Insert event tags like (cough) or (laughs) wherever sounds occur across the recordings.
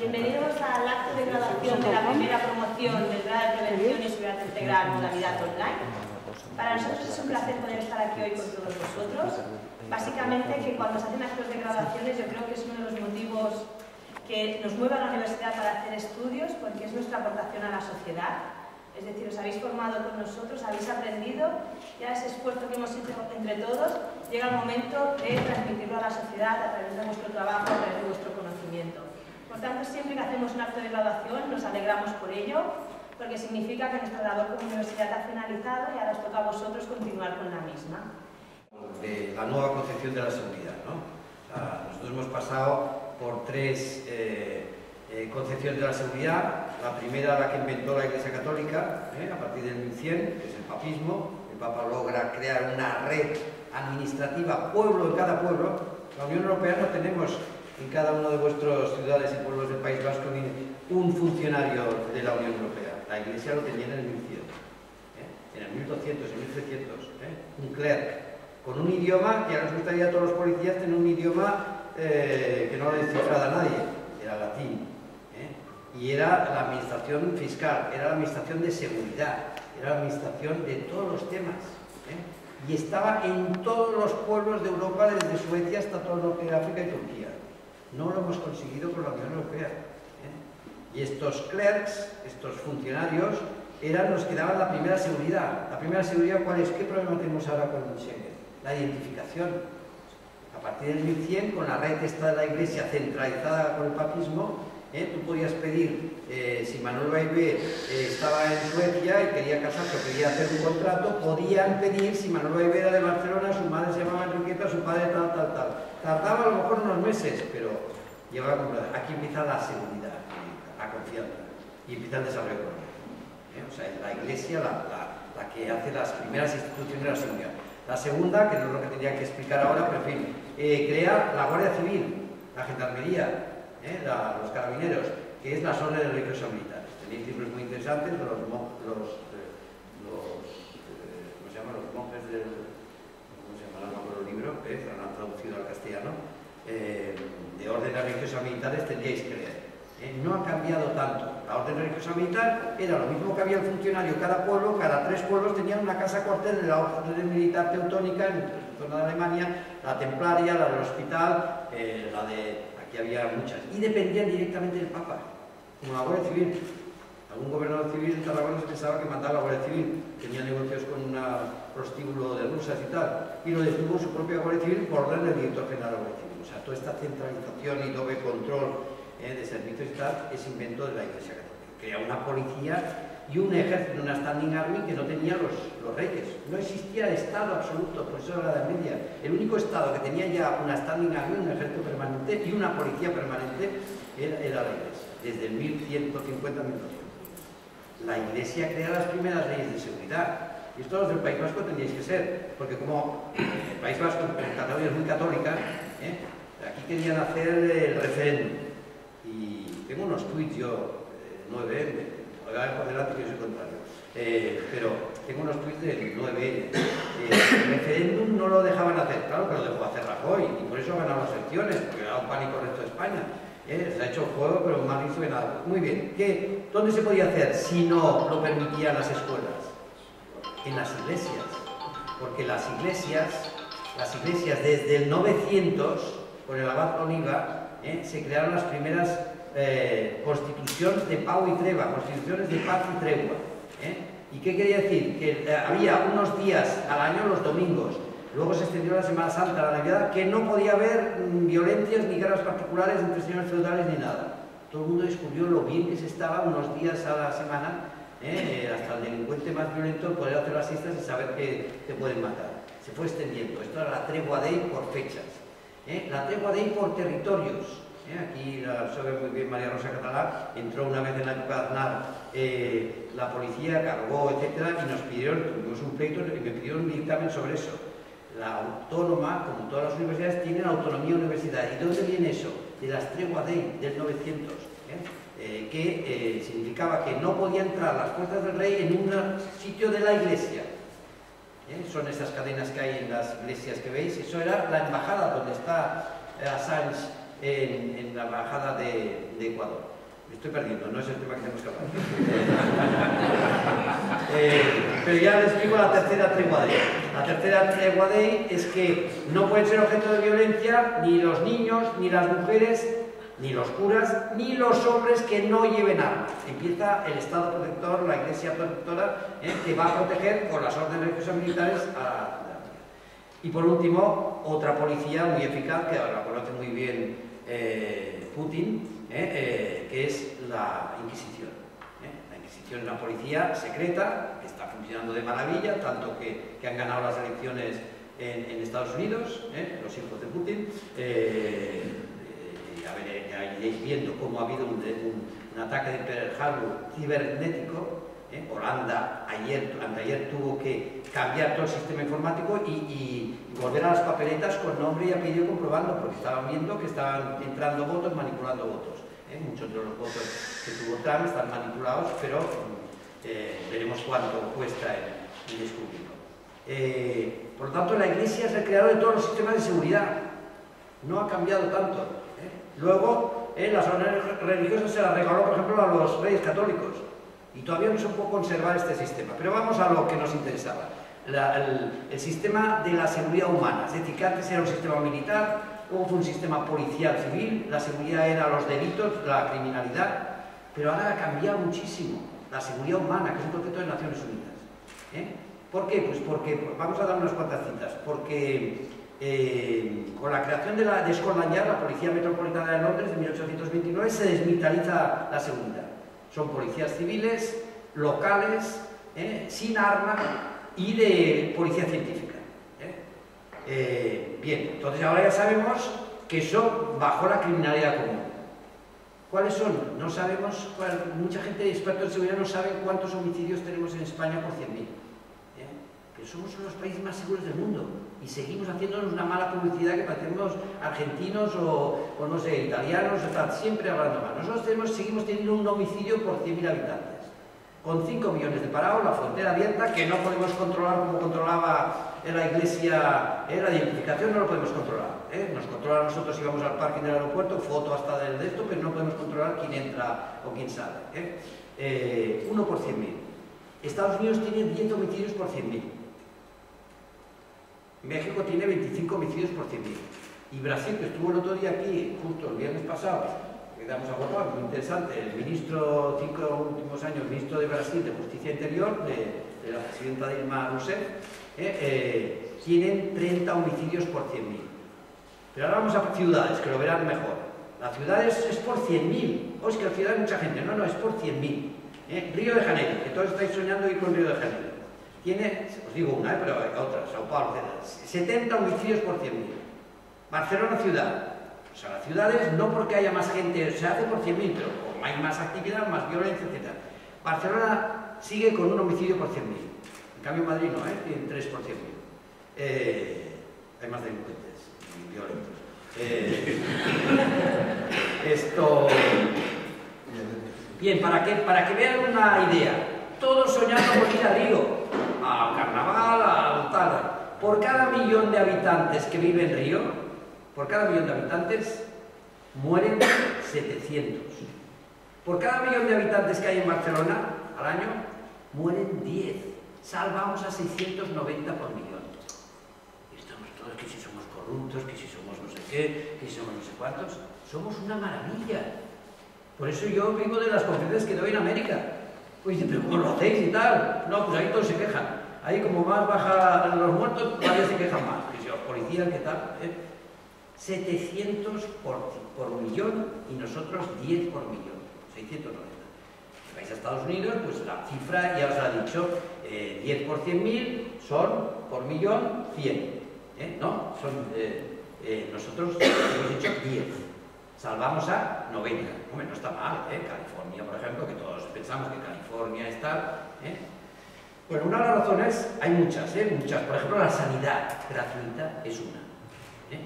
Bienvenidos al acto de graduación de la primera promoción del grado de Prevención y Seguridad Integral modalidad online. Para nosotros es un placer poder estar aquí hoy con todos vosotros. Básicamente que cuando se hacen actos de graduaciones yo creo que es uno de los motivos que nos mueve a la universidad para hacer estudios porque es nuestra aportación a la sociedad. Es decir, os habéis formado con nosotros, habéis aprendido, ya ese esfuerzo que hemos hecho entre todos, llega el momento de transmitirlo a la sociedad a través de vuestro trabajo, a través de vuestro conocimiento. Por tanto, siempre que hacemos un acto de graduación nos alegramos por ello, porque significa que nuestra labor como universidad ha finalizado y ahora os toca a vosotros continuar con la misma. De la nueva concepción de la seguridad. ¿no? Nosotros hemos pasado por tres eh, eh, concepciones de la seguridad. La primera, la que inventó la Iglesia Católica, ¿eh? a partir del 1100, que es el papismo. El Papa logra crear una red administrativa, pueblo en cada pueblo. La Unión Europea no tenemos en cada uno de vuestras ciudades y pueblos del País Vasco un funcionario de la Unión Europea. La Iglesia lo tenía en el 1100, ¿eh? en el 1200, en el 1300, ¿eh? un clerc, con un idioma que a nos gustaría a todos los policías tener un idioma eh, que no lo descifraba a nadie, era latín. ¿eh? Y era la administración fiscal, era la administración de seguridad, era la administración de todos los temas. Y estaba en todos los pueblos de Europa, desde Suecia hasta todo el norte de África y Turquía. No lo hemos conseguido con la Unión Europea. ¿eh? Y estos clerks, estos funcionarios, eran los que daban la primera seguridad. La primera seguridad, ¿cuál es? ¿Qué problema tenemos ahora con Schengen? La identificación. A partir del 1100, con la red esta de la Iglesia centralizada con el papismo, ¿eh? tú podías pedir, eh, si Manuel Baibé eh, estaba en Suecia y quería casarse o quería hacer un contrato, podían pedir, si Manuel Baibé era de Barcelona, su madre se llamaba Enriqueta, su padre tal, tal, tal. Tardaba a lo mejor unos meses, pero llevaba comprado. Aquí empieza la seguridad, la confianza, y empieza el desarrollo económico. ¿eh? O sea, es la Iglesia la, la, la que hace las primeras instituciones de la seguridad. La segunda, que no es lo que tendría que explicar ahora, pero en fin, eh, crea la Guardia Civil, la Gendarmería, eh, la, los carabineros, que es la zona de religiosa militar. Tenéis libros muy interesantes los, los, eh, los eh, ¿cómo se llama? Los monjes del, ¿cómo se llama? El libro, eh, lo han traducido al castellano, eh, de órdenes religiosas militares tendríais que leer. Eh, no ha cambiado tanto. La orden religiosa militar era lo mismo que había el funcionario. Cada pueblo, cada tres pueblos tenían una casa cuartel de la orden militar teutónica en la zona de Alemania, la templaria, la del hospital, eh, la de... aquí había muchas. Y dependían directamente del Papa, como la Guardia Civil. Algún gobernador civil en Tarragona se pensaba que mandaba la Guardia Civil. Tenía negocios con un prostíbulo de rusas y tal. Y lo detuvo su propia Guardia Civil por orden del director general de la Guardia Civil. O sea, toda esta centralización y doble control eh, de servicios y tal es invento de la Iglesia Católica. Crea una policía y un ejército, una standing army que no tenían los, reyes. No existía Estado absoluto, por eso era la media. El único Estado que tenía ya una standing army, un ejército permanente y una policía permanente era, era la Iglesia, desde el 1150 1200 la Iglesia crea las primeras leyes de seguridad. Y esto los del País Vasco tendríais que ser, porque como el País Vasco, Cataluña es muy católica, ¿eh? aquí querían hacer el referéndum. Y tengo unos tweets yo, eh, 9M, por delante que yo soy contrario, eh, pero tengo unos tweets del 9M. el referéndum no lo dejaban hacer, claro que lo dejó hacer Rajoy, y por eso ha ganado las elecciones, porque era un pánico resto de España. Eh, se ha hecho juego, pero más hizo que nada. Muy bien, ¿Qué, ¿dónde se podía hacer si no lo permitían las escuelas? En las iglesias. Porque las iglesias, las iglesias desde el 900, por el abad Oliva, eh, se crearon las primeras eh, constituciones de pau y tregua, constituciones de paz y tregua. ¿eh? ¿Y qué quería decir? Que eh, había unos días al año, los domingos, Luego se extendió la Semana Santa, la Navidad, que no podía haber mm, violencias ni guerras particulares entre señores feudales ni nada. Todo el mundo descubrió lo bien que se estaba unos días a la semana, ¿eh? hasta el delincuente más violento poder hacer las siestas y saber que te pueden matar. Se fue extendiendo. Esto era la tregua de por fechas. La tregua de por territorios. ¿Eh? Aquí la sabe muy bien María Rosa Catalá, entró una vez en la época de Aznar la policía, cargó, etcétera, y nos pidieron, tuvimos un pleito y me pidieron un dictamen sobre eso la autónoma, como todas las universidades, tienen autonomía universitaria. ¿Y dónde viene eso? De las treguas de, del 900, ¿eh? Eh, que eh, significaba que no podía entrar las fuerzas del rey en un sitio de la iglesia. Son esas cadenas que hay en las iglesias que veis. Eso era la embajada donde está Assange en, la embajada de, Ecuador. Me estoy perdiendo, no es el tema que tenemos que hablar. (laughs) Eh, pero ya les digo la tercera tregua de La tercera tregua de es que no pueden ser objeto de violencia ni los niños, ni las mujeres, ni los curas, ni los hombres que no lleven armas. Empieza el Estado protector, la Iglesia protectora, ¿eh? que va a proteger con las órdenes religiosas militares a la y por último, otra policía muy eficaz, que ahora conoce muy bien eh, Putin, ¿eh? que es la Inquisición. La Inquisición es una policía secreta, que está funcionando de maravilla, tanto que, han ganado las elecciones en, Estados Unidos, los hijos de Putin, ya iréis viendo cómo ha habido un, ataque de Pearl cibernético. ¿Eh? Holanda ayer, ayer tuvo que cambiar todo el sistema informático y, volver a las papeletas con nombre y apellido comprobando, porque estaban viendo que estaban entrando votos, manipulando votos. ¿eh? Muchos de los votos que tuvo Trump están manipulados, pero eh, veremos cuánto cuesta en, descubrirlo. por lo tanto, la Iglesia es el creador de todos los sistemas de seguridad. No ha cambiado tanto. Luego, eh, las órdenes religiosas se las regaló, por ejemplo, a los reyes católicos. Y todavía no se puede conservar este sistema. Pero vamos a lo que nos interesaba. el, sistema de la seguridad humana. Es decir, que antes era un sistema militar, luego fue un sistema policial civil, la seguridad era los delitos, la criminalidad, pero ahora ha cambiado muchísimo. La seguridad humana, que es un concepto de Naciones Unidas. ¿eh? ¿Por qué? Pues porque, vamos a dar unas cuantas citas, porque eh, con la creación de, la, de Scotland la Policía Metropolitana de Londres, de 1829, se desmilitariza la seguridad. Son policías civiles, locales, eh, sin arma y de policía científica. Eh. bien, entonces ahora ya sabemos que son bajo la criminalidad común. ¿Cuáles son? No sabemos, mucha gente experta en seguridad no sabe cuántos homicidios tenemos en España por 100.000. Que somos uno de los países más seguros del mundo y seguimos haciéndonos una mala publicidad que parecemos argentinos o, no sé, italianos, o siempre hablando mal. Nosotros tenemos, seguimos teniendo un homicidio por 100.000 habitantes. Con 5 millones de parados, la frontera abierta, que no podemos controlar como controlaba la iglesia, eh, la identificación no lo podemos controlar. ¿eh? Nos controla nosotros si vamos al parking del aeropuerto, foto hasta del de esto, pero no podemos controlar quién entra o quién sale. ¿eh? uno por 100.000. Estados Unidos tiene 10 homicidios por 100.000. México tiene 25 homicidios por 100.000. Y Brasil, que estuvo el otro día aquí, justo el viernes pasado, que damos a votar, muy interesante, el ministro, cinco últimos años, ministro de Brasil de Justicia Interior, de, la presidenta Dilma Rousseff, eh, eh, tienen 30 homicidios por 100.000. Pero ahora vamos a ciudades, que lo verán mejor. La ciudad es, por 100.000. O es que la ciudad es mucha gente. No, no, es por 100.000. Eh, Río de Janeiro, que todos estáis soñando ir con Río de Janeiro tiene, os digo una, ¿eh? pero hay otras, Sao Paulo, 70 homicidios por 100.000. Barcelona ciudad. O sea, las ciudades no porque haya más gente, se hace por 100.000, pero hay más actividad, más violencia, etc. Barcelona sigue con un homicidio por 100.000. En cambio Madrid no, ¿eh? tiene 3 por 100.000. Eh, hay más delincuentes violentos. Eh, (laughs) esto... Bien, para que, para que vean una idea, todos soñando con ir a Río, a Carnaval, a tal. Por cada millón de habitantes que vive en Río, por cada millón de habitantes, mueren 700. Por cada millón de habitantes que hay en Barcelona al año, mueren 10. Salvamos a 690 por millón. Y estamos todos que si somos corruptos, que si somos no sé qué, que si somos no sé cuántos. Somos una maravilla. Por eso yo vivo de las conferencias que doy en América. Pues dice, pero ¿cómo lo hacéis y tal? No, pues ahí todos se quejan. Ahí como más baja los muertos, todavía se quejan más. Que si los policías, ¿qué tal? 700 por, por millón y nosotros 10 por millón. 690. Si vais a Estados Unidos, pues la cifra ya os ha dicho, 10 eh, por 100.000 son por millón 100. ¿eh? ¿No? Son, eh, nosotros hemos dicho 10 salvamos a 90. Hombre, no está mal, ¿eh? California, por ejemplo, que todos pensamos que California está... ¿eh? Bueno, una de las razones, hay muchas, ¿eh? Muchas. Por ejemplo, la sanidad gratuita es una. ¿eh?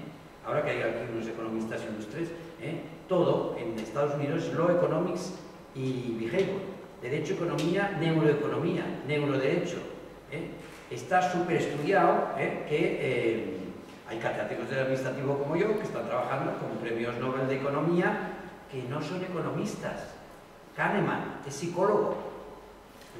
Ahora que hay aquí unos economistas ilustres, ¿eh? todo en Estados Unidos es Law Economics y Behavior. Derecho, economía, neuroeconomía, neuroderecho. Está súper estudiado que Hay catedráticos del administrativo como yo que están trabajando con premios Nobel de Economía que no son economistas. Kahneman es psicólogo,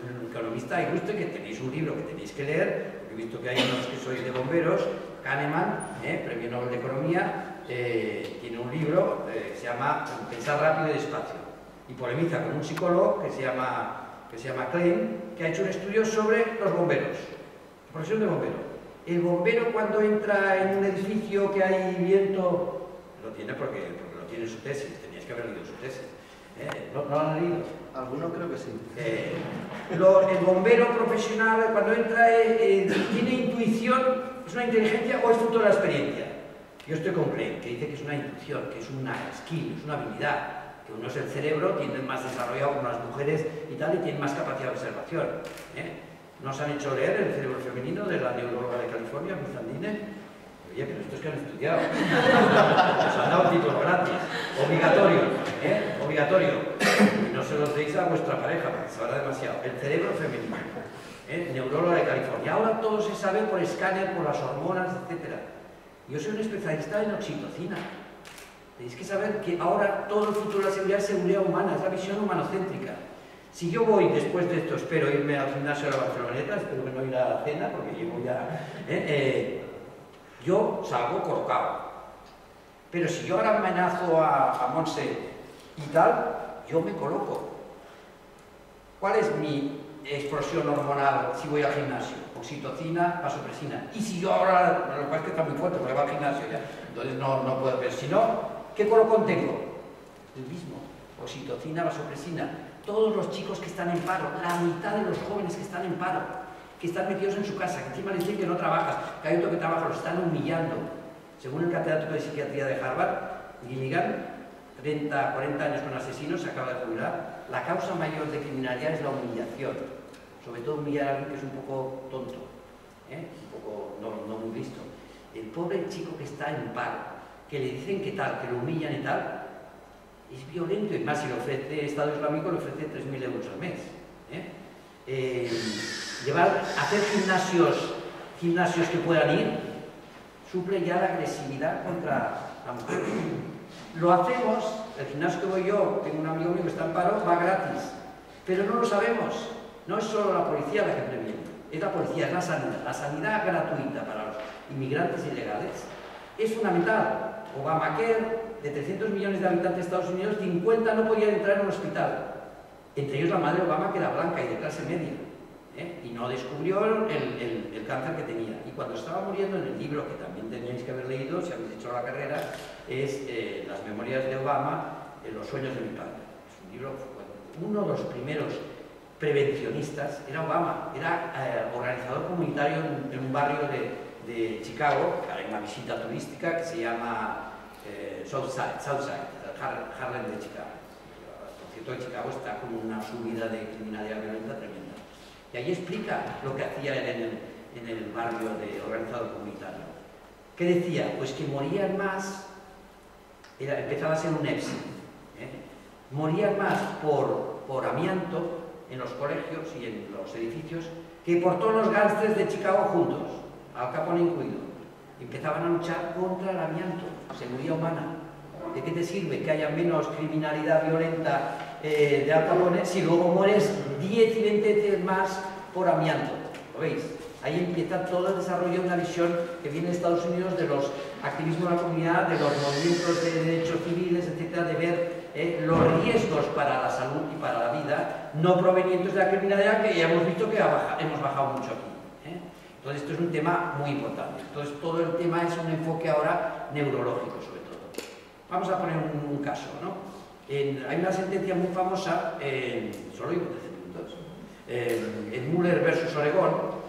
un economista ilustre que tenéis un libro que tenéis que leer, he visto que hay unos que sois de bomberos, Kahneman, eh, premio Nobel de Economía, eh, tiene un libro eh, que se llama Pensar rápido y despacio, y polemiza con un psicólogo que se llama, que se llama Klein, que ha hecho un estudio sobre los bomberos, profesión de bombero. El bombero cuando entra en un edificio que hay viento, lo tiene porque, porque lo tiene en su tesis, teníais que haber leído su tesis. ¿No, ¿No, lo han leído? Algunos creo que sí. Lo, el bombero profesional cuando entra tiene intuición ¿Es una inteligencia o es fruto de la experiencia? Yo estoy con Klein, que dice que es una intuición, que es una skill, es una habilidad, que uno es el cerebro, tiene más desarrollado como las mujeres y tal, y tiene más capacidad de observación. ¿eh? ¿Nos han hecho leer el cerebro femenino de la neuróloga de California, Bizandine? Oye, pero estos que han estudiado. (laughs) Nos han dado títulos gratis. Obligatorio, ¿eh? Obligatorio. Y no se los deis a vuestra pareja, porque se va demasiado. El cerebro femenino. ¿eh? neuróloga de California. Ahora todo se sabe por escáner, por las hormonas, etc. Yo soy un especialista en oxitocina. Tenéis que saber que ahora todo el futuro de la seguridad es seguridad humana, es la visión humanocéntrica. Si yo voy después de esto, espero irme al gimnasio de la Barceloneta, espero que no ir a la cena porque llevo ya... ¿eh? Eh, yo salgo colocado. Pero si yo ahora amenazo a, a Monse y tal, yo me coloco. ¿Cuál es mi explosión hormonal si voy al gimnasio, oxitocina, vasopresina. Y si yo ahora, lo cual es que está muy fuerte porque va al gimnasio ya, entonces no, no puedo, pero si no, ¿qué colocón tengo? El mismo, oxitocina, vasopresina. Todos los chicos que están en paro, la mitad de los jóvenes que están en paro, que están metidos en su casa, que encima les dicen que no trabajas, que hay otro que trabaja, los están humillando. Según el catedrático de psiquiatría de Harvard, Gilligan, 30, 40 años con asesinos, se acaba de jubilar, la causa mayor de criminalidad es la humillación. Sobre todo humillar a alguien que es un poco tonto, ¿eh? un poco no, muy visto. El pobre chico que está en paro, que le dicen que tal, que lo humillan y tal, es violento. Y más si le ofrece Estado Islámico, le ofrece 3.000 euros al mes. ¿eh? Eh, llevar, hacer gimnasios, gimnasios que puedan ir, suple ya la agresividad contra la mujer. Lo hacemos, el gimnasio que voy yo, tengo un amigo mío que está en paro, va gratis, pero no lo sabemos. No es solo la policía la que previene, es la policía, es la sanidad. La sanidad gratuita para los inmigrantes ilegales es fundamental. Obamacare, de 300 millones de habitantes de Estados Unidos, 50 no podían entrar en un hospital. Entre ellos la madre Obama, que era blanca y de clase media. ¿Eh? y no descubrió el, el, cáncer que tenía. Y cuando estaba muriendo, en el libro que también teníais que haber leído, si habéis hecho la carrera, es eh, Las memorias de Obama, en Los sueños de mi padre. Es un libro, uno de los primeros prevencionistas era Obama, era eh, organizador comunitario en, un barrio de, de, Chicago, hay una visita turística que se llama Southside, Southside, Harlem de Chicago. Por cierto, Chicago está con una subida de criminalidad violenta tremenda. Y ahí explica lo que hacía él en el, barrio de organizado comunitario. ¿Qué decía? Pues que morían más, empezaba a ser un EPSI, ¿eh? morían más por, amianto en los colegios y en los edificios que por todos los gángsters de Chicago juntos, Al Capone incluido. Empezaban a luchar contra el amianto, seguridad humana. ¿De qué te sirve que haya menos criminalidad violenta eh, de Al Capone si luego mueres 10 y 20 veces más por amianto. ¿Lo veis? Ahí empieza todo el desarrollo de una visión que viene de Estados Unidos de los activismos de la comunidad, de los movimientos de derechos civiles, etcétera, de ver eh, los riesgos para la salud y para la vida no provenientes de la criminalidad que ya hemos visto que hemos bajado mucho aquí. ¿eh? Entonces esto es un tema muy importante. Entonces todo el tema es un enfoque ahora neurológico sobre todo. Vamos a poner un, caso, ¿no? En, hai unha sentencia moi famosa en, solo digo 13 minutos en, en Muller versus Oregón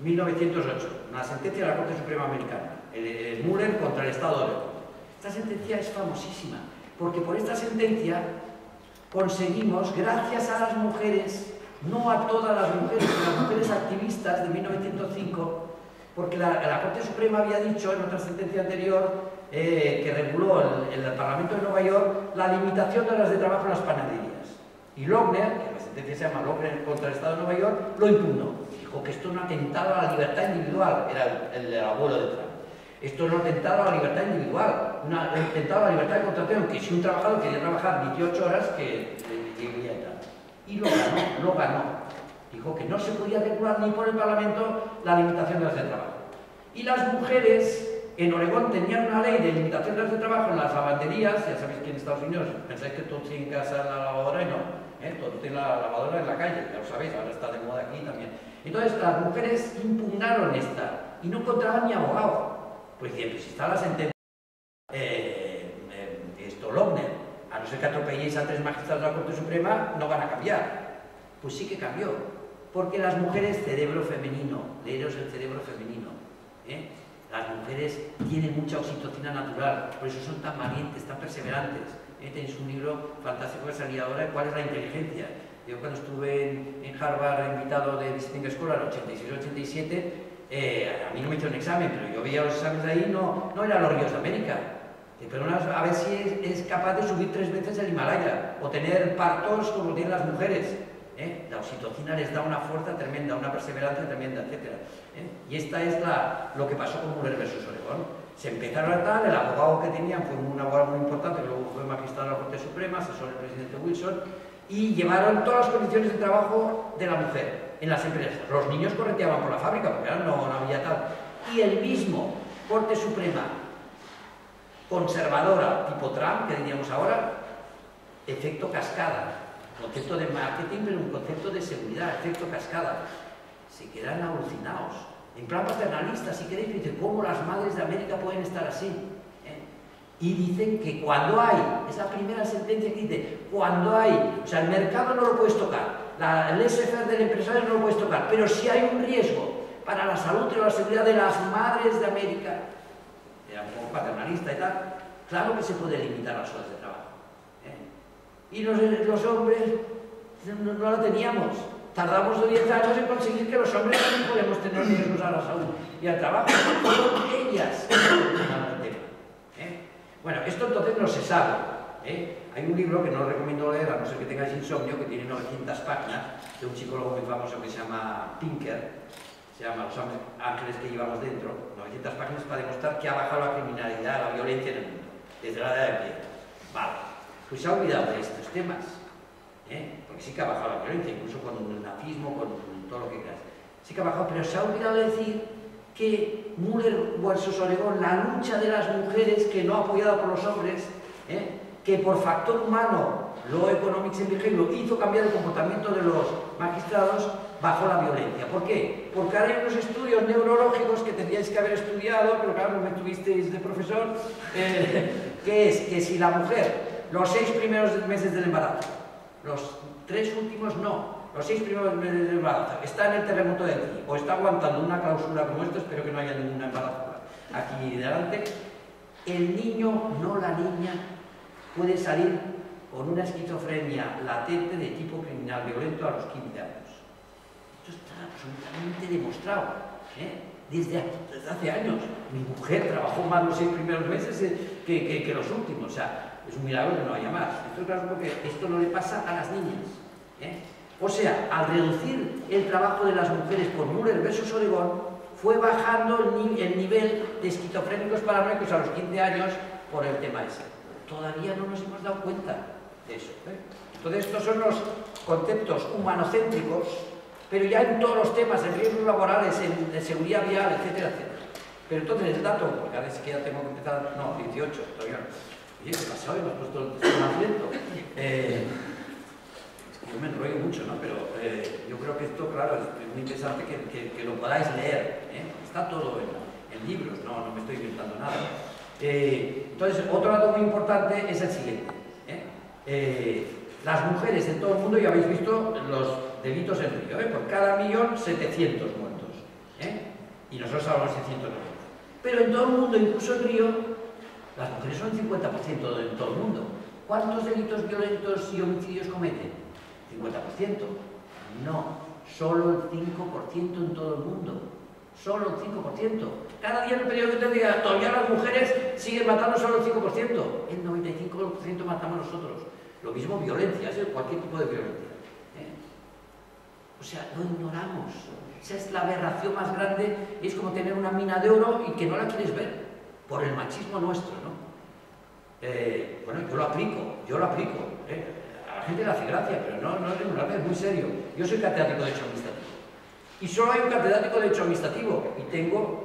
1908 na sentencia de la Corte Suprema Americana. El, el Muller contra el Estado de Oregón esta sentencia es famosísima porque por esta sentencia conseguimos, gracias a las mujeres no a todas las mujeres, a las mujeres activistas de 1905 porque la, Corte Suprema había dicho en otra sentencia anterior eh, que reguló el, el, Parlamento de Nueva York la limitación de horas de trabajo en las panaderías. Y Lochner, que se llama Lochner contra el Estado de Nueva York, lo impugnó. Dijo que esto es un atentado a la libertad individual, era el, abuelo de Trump. Esto es un atentado a la libertad individual, un atentado a la libertad de contratación, que si un trabajador quería trabajar 18 horas, que y tal. Y lo ganó, lo ganó. Dijo que no se podía regular ni por el Parlamento la limitación de las de trabajo. Y las mujeres en Oregón tenían una ley de limitación de las de trabajo en las lavanderías, ya sabéis que en Estados Unidos pensáis que todos tienen casa la lavadora y no, ¿eh? todos tienen la lavadora en la calle, ya lo sabéis, ahora está de moda aquí también. Entonces las mujeres impugnaron esta y no encontraban ni abogado. Pues pues si está la sentencia, eh, eh, esto a no ser que atropelléis a tres magistrados de la Corte Suprema, no van a cambiar. Pues sí que cambió, porque las mujeres, cerebro femenino, leeros el cerebro femenino, ¿eh? las mujeres tienen mucha oxitocina natural, por eso son tan valientes, tan perseverantes. Tenéis un libro fantástico que salía ahora, ¿Cuál es la inteligencia? Yo cuando estuve en, Harvard invitado de Visiting School al 86-87, eh, a mí no me hicieron examen, pero yo veía los exámenes de ahí, no, no eran los ríos de América. Pero a ver si es, capaz de subir tres veces el Himalaya o tener partos como tienen las mujeres. ¿Eh? La oxitocina les da una fuerza tremenda, una perseverancia tremenda, etc. ¿eh? Y esta es la, lo que pasó con Muller versus Oregón. Se empezaron a tal, el abogado que tenían fue un abogado muy importante, que luego fue magistrado de la Corte Suprema, asesor del presidente Wilson, y llevaron todas las condiciones de trabajo de la mujer en las empresas. Los niños correteaban por la fábrica porque no, no había tal. Y el mismo Corte Suprema, conservadora, tipo Trump, que diríamos ahora, efecto cascada, concepto de marketing, pero un concepto de seguridad, efecto cascada. Se quedan alucinados. En plan paternalista, si queréis, dice, ¿cómo las madres de América pueden estar así? y dicen que cuando hay, es la primera sentencia que dice, cuando hay, o sea, el mercado no lo puedes tocar, la, el SFR del empresario no lo puedes tocar, pero si hay un riesgo para la salud y la seguridad de las madres de América, era un poco paternalista y tal, claro que se puede limitar las horas de. ¿eh? Y los, los hombres no, no, la teníamos. Tardamos 10 años en conseguir que los hombres también podemos tener riesgos a la salud y al trabajo. Ellas bueno, esto entonces no se sabe. ¿eh? Hay un libro que no recomiendo leer, a no ser que tengáis insomnio, que tiene 900 páginas, de un psicólogo muy famoso que se llama Pinker, se llama Los ángeles que llevamos dentro, 900 páginas para demostrar que ha bajado la criminalidad, la violencia en el mundo, desde la edad de piedra. Vale, pues se ha olvidado de estos temas, ¿eh? porque sí que ha bajado la violencia, incluso con el nazismo, con todo lo que quieras. Sí que ha bajado, pero se ha olvidado de decir que Müller versus Oregón, la lucha de las mujeres que no apoyada por los hombres, ¿eh? que por factor humano, lo economics en behavior, hizo cambiar el comportamiento de los magistrados bajo la violencia. ¿Por qué? Porque ahora hay unos estudios neurológicos que tendríais que haber estudiado, pero claro, no me tuvisteis de profesor, eh, (laughs) que es que si la mujer, los seis primeros meses del embarazo, los tres últimos no, los seis primeros meses de embarazo, está en el terremoto de aquí, o está aguantando una cláusula como esta, espero que no haya ninguna embarazo aquí delante, el niño, no la niña, puede salir con una esquizofrenia latente de tipo criminal violento a los 15 años. Esto está absolutamente demostrado. ¿eh? Desde, hace años. Mi mujer trabajó más los seis primeros meses que, que, los últimos. O sea, es un milagro que no haya más. Esto es claro porque esto no le pasa a las niñas. ¿eh? O sea, al reducir el trabajo de las mujeres por Müller versus Oregón, fue bajando el, nivel de esquizofrénicos paranoicos a los 15 años por el tema ese. Todavía no nos hemos dado cuenta de eso. ¿eh? Entonces, estos son los conceptos humanocéntricos, pero ya en todos los temas, en riesgos laborales, en, seguridad vial, etcétera, etcétera. Pero entonces el dato, porque ahora es que ya tengo que empezar, no, 18, todavía no. Oye, ¿qué pasado? Hemos puesto el más lento. Eh, yo me enrollo mucho, ¿no? Pero eh, yo creo que esto, claro, es muy interesante que, lo podáis leer. ¿eh? Está todo en, libros, no, no me estoy inventando nada. Eh, entonces, otro dato muy importante es el siguiente. las mujeres en todo el mundo, ya habéis visto los delitos en río, por cada millón 700 muertos. Y nosotros hablamos de 190. Pero en todo el mundo, incluso en río, las mujeres son el 50% de todo el mundo. ¿Cuántos delitos violentos y homicidios cometen? 50%. No, solo el 5% en todo el mundo. Solo el 5%. Cada día en el periódico te diga, todavía las mujeres siguen matando solo el 5%. El 95% matamos nosotros. Lo mismo violencia, cualquier tipo de violencia. ¿eh? O sea, lo ignoramos. Esa es la aberración más grande, es como tener una mina de oro y que no la quieres ver. por el machismo nuestro. Eh, bueno, yo lo aplico, yo lo aplico. ¿eh? A la gente le hace gracia, pero no, no es una es muy serio. Yo soy catedrático de hecho administrativo. Y solo hay un catedrático de hecho administrativo. Y tengo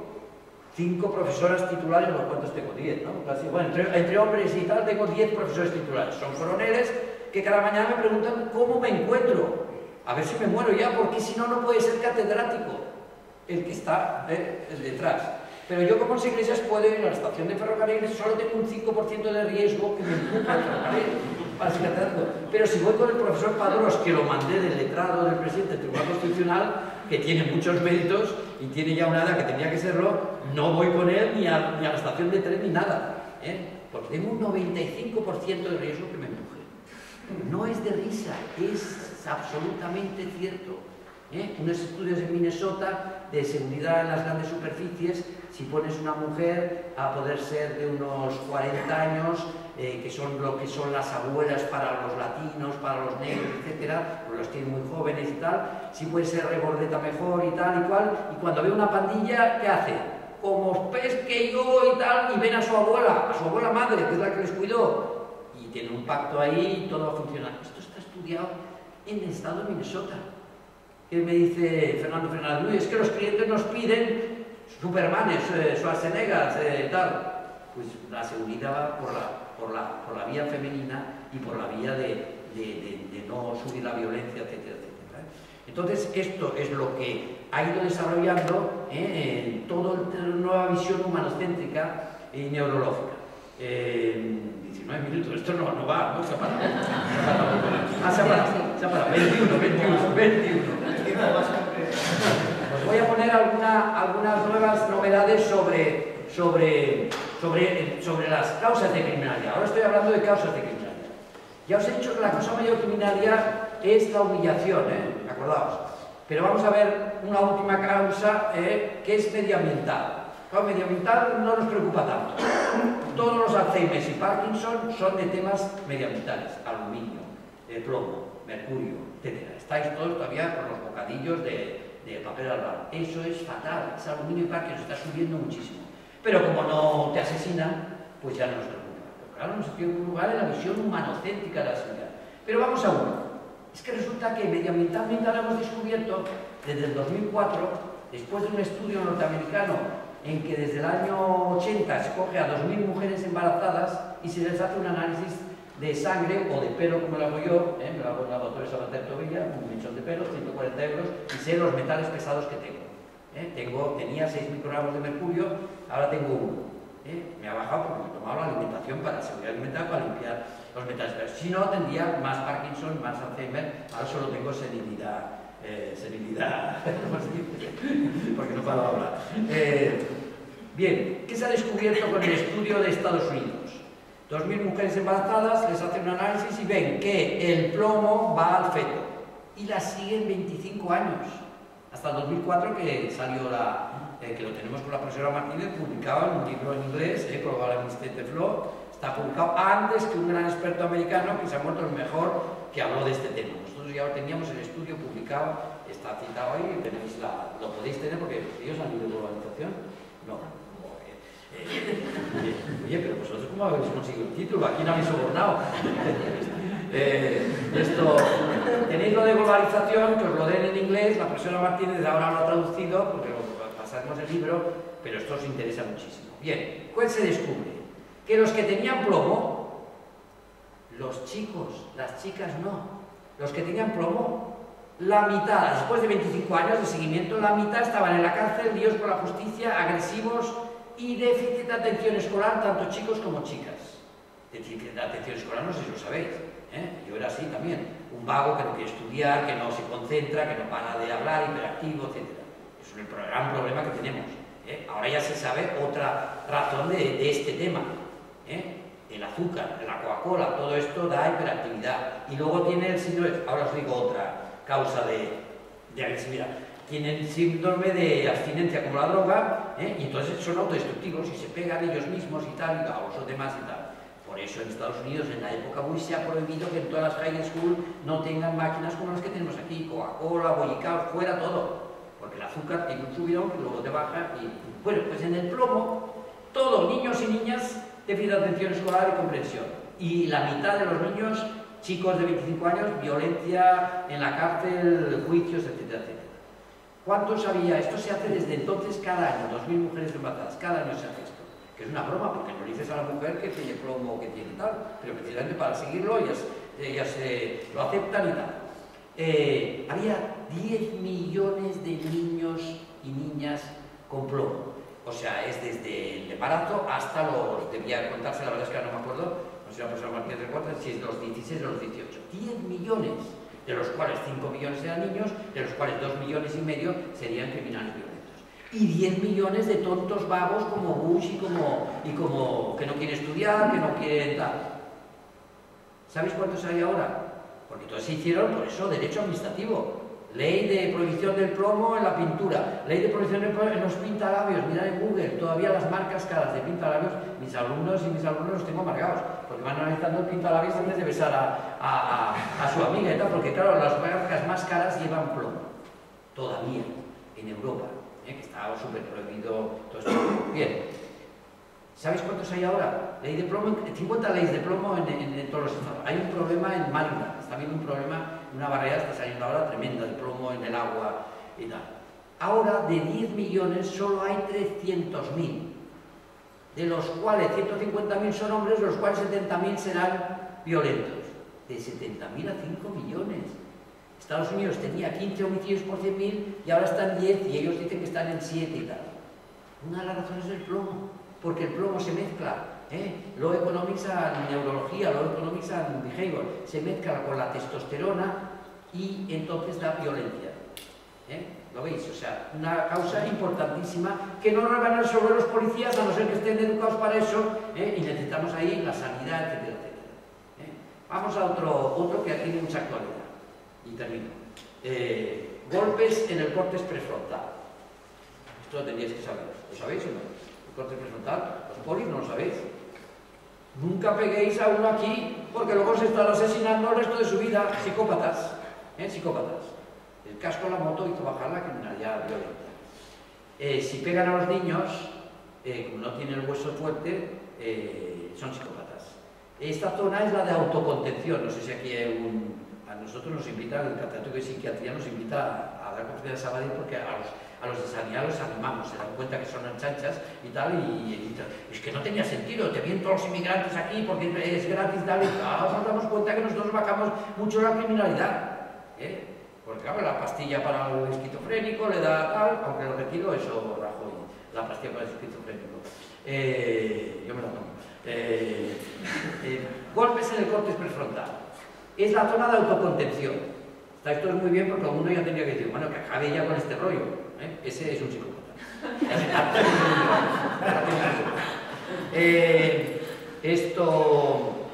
cinco profesoras titulares, los cuantos tengo, diez, ¿no? bueno, entre, entre, hombres y tal tengo diez profesores titulares. Son coroneles que cada mañana me preguntan cómo me encuentro. A ver si me muero ya, porque si no, no puede ser catedrático el que está eh, detrás. Pero yo como iglesias puedo ir a la estación de ferrocarril, solo tengo un 5% de riesgo que me empuja al ferrocarril Pero si voy con el profesor Padros, que lo mandé del letrado del presidente del Tribunal Constitucional, que tiene muchos méritos y tiene ya una edad que tenía que serlo, no voy con él ni a, ni a la estación de tren ni nada. ¿eh? Porque tengo un 95% de riesgo que me empuje. No es de risa, es absolutamente cierto. ¿Eh? Unos estudios en Minnesota de seguridad en las grandes superficies si pones una mujer a poder ser de unos 40 años, eh, que son lo que son las abuelas para los latinos, para los negros, etcétera, pues los tienen muy jóvenes y tal, si puede ser rebordeta mejor y tal y cual, y cuando ve una pandilla, ¿qué hace? Como que yo y tal, y ven a su abuela, a su abuela madre, que es la que les cuidó, y tienen un pacto ahí y todo va a funcionar. Esto está estudiado en el estado de Minnesota. Que me dice Fernando Fernández, es que los clientes nos piden Supermanes, eh, Schwarzenegger, eh, tal. Pues la seguridad va por la, por, la, por la vía femenina y por la vía de, de, no subir la violencia, etcétera, etcétera. Entonces, esto es lo que ha ido desarrollando eh, toda la nueva visión humanocéntrica y neurológica. 19 minutos, esto no, no va, no se ha parado. Se ha parado, se ha parado. 21, 21, 21 voy a poner algunas nuevas novedades sobre, sobre, sobre, sobre las causas de criminalidad. Ahora estoy hablando de causas de criminalidad. Ya os he dicho que la causa mayor criminalidad es la humillación, ¿eh? Acordaos. Pero vamos a ver una última causa ¿eh? que es medioambiental. Claro, medioambiental no nos preocupa tanto. Todos los Alzheimer y Parkinson son de temas medioambientales. Aluminio, plomo, mercurio, etc. Estáis todos todavía con los bocadillos de, de papel albal. Eso es fatal, ese aluminio que se está subiendo muchísimo. Pero como no te asesinan, pues ya no nos preocupa. Pero claro, en sentido lugar en la visión humanocéntrica de la seguridad. Pero vamos a uno. Es que resulta que medioambientalmente ahora hemos descubierto, desde el 2004, después de un estudio norteamericano en que desde el año 80 se coge a 2.000 mujeres embarazadas y se les hace un análisis de sangre o de pelo como lo hago yo, ¿eh? me lo hago la doctora Sabater Tobilla, un mechón de pelo, 140 euros, y sé los metales pesados que tengo. ¿eh? tengo tenía 6 microgramos de mercurio, ahora tengo uno. ¿eh? Me ha bajado porque me he tomado la alimentación para seguridad alimentaria, para limpiar los metales pesados. Si no, tendría más Parkinson, más Alzheimer, ahora solo tengo senilidad. senilidad, (laughs) porque no puedo hablar. bien, ¿qué se ha descubierto con el estudio de Estados Unidos? 2.000 mujeres embarazadas, les hacen un análisis y ven que el plomo va al feto. Y las siguen 25 años. Hasta el 2004 que salió la, eh, que lo tenemos con la profesora Martínez, publicado en un libro en inglés, eh, Administrative Flow, está publicado antes que un gran experto americano que se ha muerto el mejor que habló de este tema. Nosotros ya teníamos el estudio publicado, está citado ahí, tenéis la, lo podéis tener porque ellos han ido de globalización. Oye, pero vosotros cómo habéis conseguido el título, aquí no habéis sobornado. (laughs) Eh, esto, tenéis lo de globalización, que os lo den en inglés, la profesora Martínez ahora lo ha traducido, porque lo pasamos el libro, pero esto os interesa muchísimo. Bien, ¿cuál se descubre? Que los que tenían plomo, los chicos, las chicas no. Los que tenían plomo, la mitad, después de 25 años de seguimiento, la mitad estaban en la cárcel, Dios por la justicia, agresivos, y déficit de atención escolar, tanto chicos como chicas. Déficit de atención escolar, no sé si lo sabéis, ¿eh? yo era así también, un vago que no quiere estudiar, que no se concentra, que no para de hablar, hiperactivo, etc. Es un gran problema que tenemos. ¿eh? Ahora ya se sabe otra razón de, este tema. ¿eh? El azúcar, la Coca-Cola, todo esto da hiperactividad. Y luego tiene el síndrome, ahora os digo otra causa de, de agresividad tienen síndrome de abstinencia como la droga, ¿eh? y entonces son autodestructivos y se pegan ellos mismos y tal, y a los demás y tal. Por eso en Estados Unidos, en la época Bush, se ha prohibido que en todas las high school no tengan máquinas como las que tenemos aquí, Coca-Cola, Boyicao, fuera todo. Porque el azúcar tiene un subidón que luego te baja y... Bueno, pues en el plomo todo, niños y niñas, déficit de atención escolar y comprensión. Y la mitad de los niños, chicos de 25 años, violencia en la cárcel, juicios, etcétera, etcétera. ¿Cuántos había? Esto se hace desde entonces cada año, 2.000 mujeres embarazadas, cada año se hace esto. Que es una broma, porque no dices a la mujer que tiene plomo o que tiene tal, pero precisamente para seguirlo ellas, ellas eh, lo aceptan y tal. Eh, había 10 millones de niños y niñas con plomo. O sea, es desde el embarazo hasta los, debía contarse, la verdad es que ahora no me acuerdo, no sé si la persona Martínez recuerda, si es de los 16 o los 18. 10 millones, de los cuales 5 millones eran niños, de los cuales 2 millones y medio serían criminales violentos. Y 10 millones de tontos vagos como Bush y como, y como que no quieren estudiar, que no quieren tal. ¿Sabéis cuántos hay ahora? Porque todos se hicieron por eso derecho administrativo. Ley de prohibición del plomo en la pintura, ley de prohibición del plomo en los pintalabios, mirad en Google, todavía las marcas caras de pintalabios, mis alumnos y mis alumnos los tengo amargados, porque van analizando el pintalabios antes de besar a, a, su amiga y tal, porque claro, las marcas más caras llevan plomo, todavía, en Europa, ¿eh? que está súper prohibido todo esto. Bien, ¿sabéis cuántos hay ahora? Ley de plomo, 50 leyes de plomo en, todos los estados. Hay un problema en Maryland, está habiendo un problema una barrera está saliendo ahora tremenda de plomo en el agua y tal. Ahora de 10 millones solo hay 300.000, de los cuales 150.000 son hombres, los cuales 70.000 serán violentos. De 70.000 a 5 millones. Estados Unidos tenía 15 homicidios por 100.000 y ahora están 10 y ellos dicen que están en 7 y tal. Una de las razones es el plomo, porque el plomo se mezcla ¿eh? Lo economics en neurología, lo economics en behavior, se mezcla con la testosterona y entonces da violencia. ¿eh? Lo veis, o sea, una causa importantísima que no rebanan sobre los policías a no ser que estén educados para eso ¿eh? y necesitamos ahí la sanidad, etcétera, etcétera. ¿eh? Vamos a otro, otro que tiene mucha actualidad. Y termino. Eh, golpes en el córtex prefrontal. Esto lo tendríais que saber. ¿Lo sabéis o no? El córtex prefrontal, los polis no lo sabéis. Nunca peguéis a uno aquí porque luego se están asesinando el resto de su vida. Psicópatas. ¿eh? Psicópatas. El casco de la moto hizo bajar la criminalidad violenta. Eh, si pegan a los niños, eh, como no tienen el hueso fuerte, eh, son psicópatas. Esta zona es la de autocontención. No sé si aquí hay un... A nosotros nos invita, el catedrático de psiquiatría nos invita a, dar conferencia de Sabadell porque a los a los animamos, se dan cuenta que son chanchas y tal, y, es que no tenía sentido, te vienen todos los inmigrantes aquí porque es gratis, tal, y ahora nos damos cuenta que nosotros bajamos mucho la criminalidad. Porque claro, la pastilla para el esquizofrénico le da tal, aunque lo retiro, eso Rajoy, la pastilla para el esquizofrénico. Eh, yo me la tomo. Eh, golpes en el córtex prefrontal. Es la zona de autocontención. Esto es muy bien porque alguno ya tendría que decir, bueno, que acabe ya con este rollo. ¿eh? Ese es un psicópata. (laughs) eh, esto...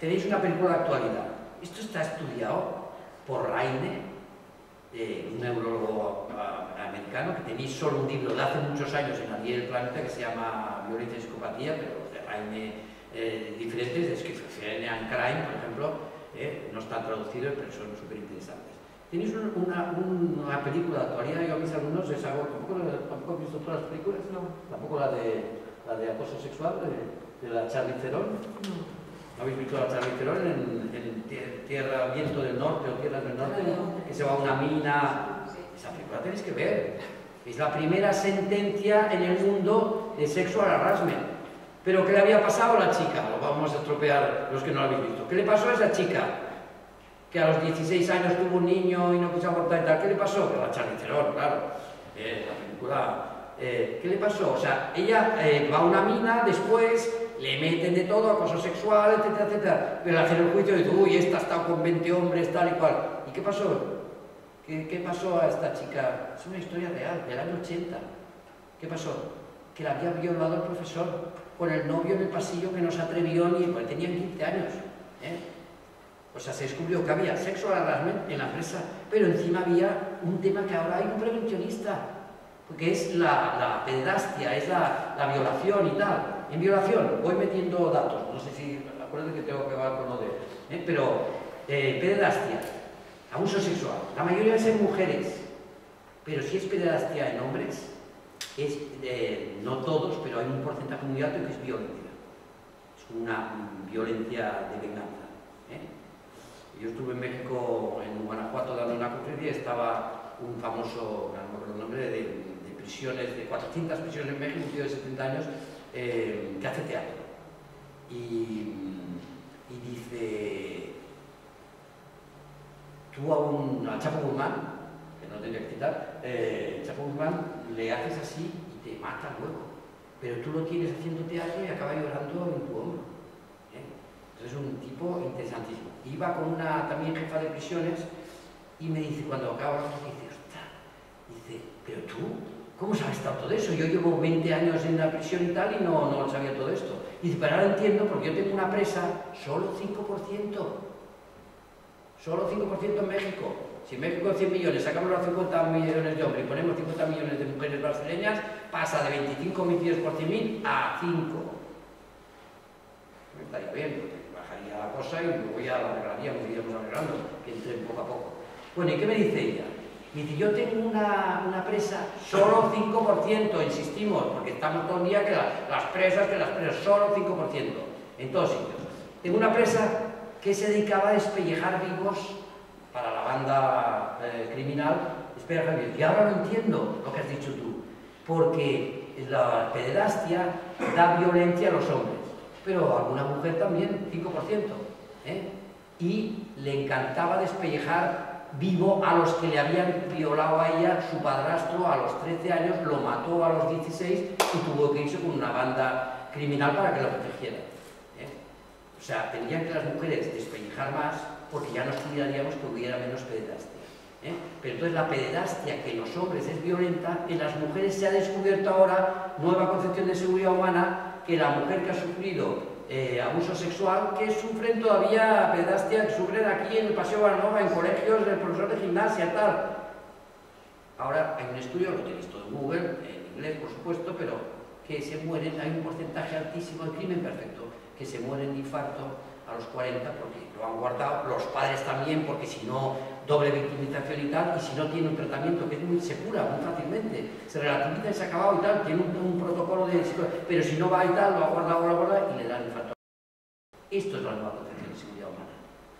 Tenéis una película de actualidad. Esto está estudiado por Raine, eh, un neurólogo americano, que tenéis solo un libro de hace muchos años en la del planeta que se llama Violencia y Psicopatía, pero de Raine eh, diferentes, de esquizofrenia crime, por ejemplo, eh, no está traducido, pero son súper interesantes. Tenéis una, una, película de actualidad, yo a mis alumnos les hago, ¿tampoco, tampoco he visto todas las películas? ¿Tampoco la de, la de acoso sexual de, la Charlie Theron? ¿No habéis visto la Charlie Theron en, en, Tierra, Viento del Norte o Tierra del Norte? Que se va a una mina. Esa película tenéis que ver. Es la primera sentencia en el mundo de sexual harassment. Pero ¿qué le había pasado a la chica? Lo vamos a estropear los que no lo habéis visto. ¿Qué le pasó a esa chica? que a los 16 años tuvo un niño y no quiso abortar y tal. ¿Qué le pasó? Que la Charlie claro. Eh, la película... Eh, ¿Qué le pasó? O sea, ella eh, va a una mina, después le meten de todo, acoso sexual, etcétera, etcétera. Pero al hacer el juicio dice, uy, esta ha estado con 20 hombres, tal y cual. ¿Y qué pasó? ¿Qué, ¿Qué, pasó a esta chica? Es una historia real, del año 80. ¿Qué pasó? Que la había violado el profesor con el novio en el pasillo que no se atrevió ni... porque tenían 15 años. ¿eh? O sea, se descubrió que había sexo en la empresa, pero encima había un tema que ahora hay un prevencionista, porque es la, la es la, la, violación y tal. En violación voy metiendo datos, no sé si, acuérdate que tengo que hablar con lo de... ¿eh? Pero, eh, abuso sexual, la mayoría es en mujeres, pero si es pedastia en hombres, es, eh, no todos, pero hay un porcentaje muy alto que es violencia. Es una violencia de venganza. ¿eh? Yo estuve en México, en Guanajuato, dando una conferencia y estaba un famoso, no me acuerdo el nombre, de, de, prisiones, de 400 prisiones en México, un tío de 70 años, eh, que hace teatro. Y, dice, tú a un, Chapo Guzmán, no tenía que citar, eh, Chapo Guzmán le haces así y te mata luego. Pero tú lo tienes haciendo teatro y acaba llorando en tu hombro. ¿eh? Entonces es un tipo interesantísimo. Iba con una también jefa de prisiones y me dice, cuando acaba, dice, ostras, dice, pero tú, ¿cómo sabes todo eso? Yo llevo 20 años en la prisión y tal y no, no sabía todo esto. Y dice, pero ahora entiendo porque yo tengo una presa, solo 5%. Solo 5% en México. Si en México 100 millones sacamos los 50 millones de hombres y ponemos 50 millones de mujeres brasileñas, pasa de 25 homicidios por 100.000 a 5. Me estaría bien, porque bajaría la cosa y luego ya la arreglaríamos, iríamos arreglando, que entre poco a poco. Bueno, ¿y qué me dice ella? Dice, yo tengo una, una presa, solo 5%, insistimos, porque estamos todo el día que la, las presas, que las presas, solo 5%, en todos sitios. Tengo una presa que se dedicaba a despellejar vivos para la banda eh, criminal, espera Javier, y ahora lo entiendo lo que has dicho tú, porque la pederastia da violencia a los hombres, pero a alguna mujer también, 5%, ¿eh? y le encantaba despellejar vivo a los que le habían violado a ella su padrastro a los 13 años, lo mató a los 16 y tuvo que irse con una banda criminal para que lo protegiera. ¿eh? O sea, tenían que las mujeres despellejar más porque ya nos cuidaríamos que hubiera menos pederastia. ¿eh? Pero entonces la pederastia que en los hombres es violenta, en las mujeres se ha descubierto ahora, nueva concepción de seguridad humana, que la mujer que ha sufrido eh, abuso sexual, que sufren todavía pederastia, que sufren aquí en el Paseo Barnova, en colegios, el profesor de gimnasia, tal. Ahora hay un estudio, lo tenéis todo en Google, en inglés por supuesto, pero que se mueren, hay un porcentaje altísimo de crimen perfecto, que se mueren de infarto a los 40 porque lo han guardado, los padres también porque si no doble victimización y tal, y si no tiene un tratamiento que es muy, se cura muy fácilmente, se relativiza y se ha acabado y tal, tiene un, protocolo de pero si no va y tal, lo ha guardado, lo ha y le da el infarto. Esto es la nueva concepción de seguridad humana.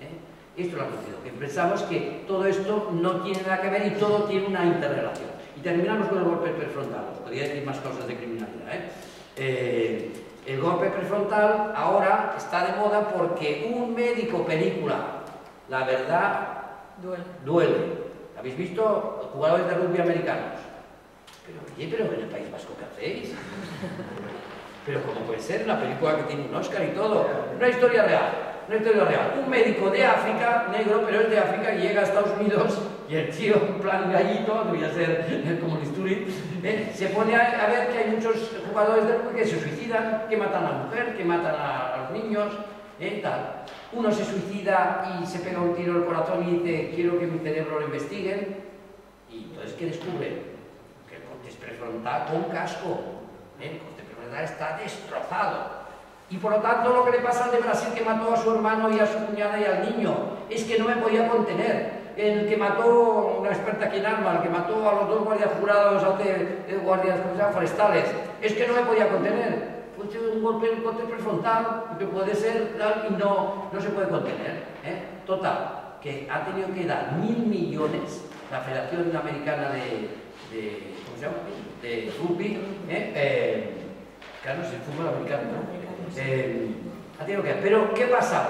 ¿eh? Esto es lo conocido, que pensamos que todo esto no tiene nada que ver y todo tiene una interrelación. Y terminamos con el golpe prefrontal, podría decir más cosas de criminalidad. ¿eh? Eh, el golpe prefrontal ahora está de moda porque un médico película, la verdad duele. duele. ¿Habéis visto jugadores de rugby americanos? Pero oye, pero en el País Vasco, ¿qué hacéis? (laughs) Pero ¿cómo puede ser? Una película que tiene un Oscar y todo. Una historia real, una historia real. Un médico de África, negro, pero es de África, y llega a Estados Unidos y el tío, en plan gallito, debería ser como Listuri, ¿eh? se pone a, ver que hay muchos jugadores de rugby que se suicidan, que matan a la mujer, que matan a, los niños, ¿eh? tal. Uno se suicida y se pega un tiro al corazón y dice, quiero que mi cerebro lo investiguen. Y entonces, ¿qué descubre? Que el prefrontal con casco. ¿eh? Prefrontal está destrozado. Y por lo tanto, lo que le pasa al de Brasil que mató a su hermano y a su cuñada y al niño es que no me podía contener. El que mató, una experta aquí en armas, el que mató a los dos guardias jurados, hace guardias forestales, es que no me podía contener pues un golpe el corte prefrontal, que puede ser tal, y no, no se puede contener. ¿eh? Total, que ha tenido que dar mil millones la Federación Americana de, de ¿cómo se llama? De rugby, ¿eh? Eh, claro, es el fútbol americano, ¿no? Eh, tenido que Pero, ¿qué pasa?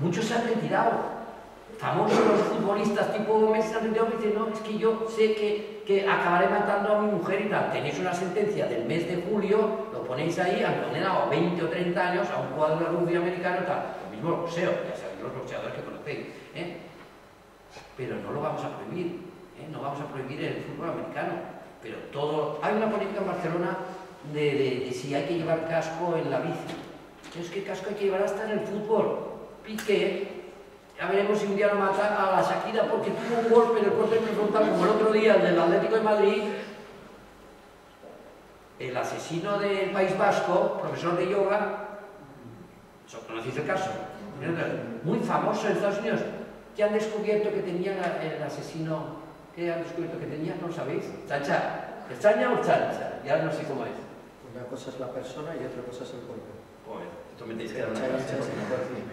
Muchos se han retirado. Famosos futbolistas tipo Messi han retirado y dicen, no, es que yo sé que, que acabaré matando a mi mujer y tal. Tenéis una sentencia del mes de julio, lo ponéis ahí, han condenado a 20 o 30 años a un jugador de rugby americano y tal. Lo mismo el boxeo, ya sabéis los boxeadores que conocéis. ¿eh? Pero no lo vamos a prohibir, ¿eh? no vamos a prohibir el fútbol americano. Pero todo... Hay una política en Barcelona de, si hay que llevar casco en la bici. Es que casco hay que llevar hasta en el fútbol. Piqué, ya veremos si un día lo mata a la Shakira porque tuvo un golpe en el corte prefrontal como el otro día, el del Atlético de Madrid. El asesino del País Vasco, profesor de yoga, ¿conocéis el caso? Muy famoso en Estados Unidos, que han descubierto que tenía el asesino, ¿qué han descubierto que tenía? ¿No lo sabéis? Chacha, ¿Chaña o chancha? Ya no sé cómo es. Una cosa es la persona y otra cosa es el cuerpo. Joder, esto me tenéis que dar una clase.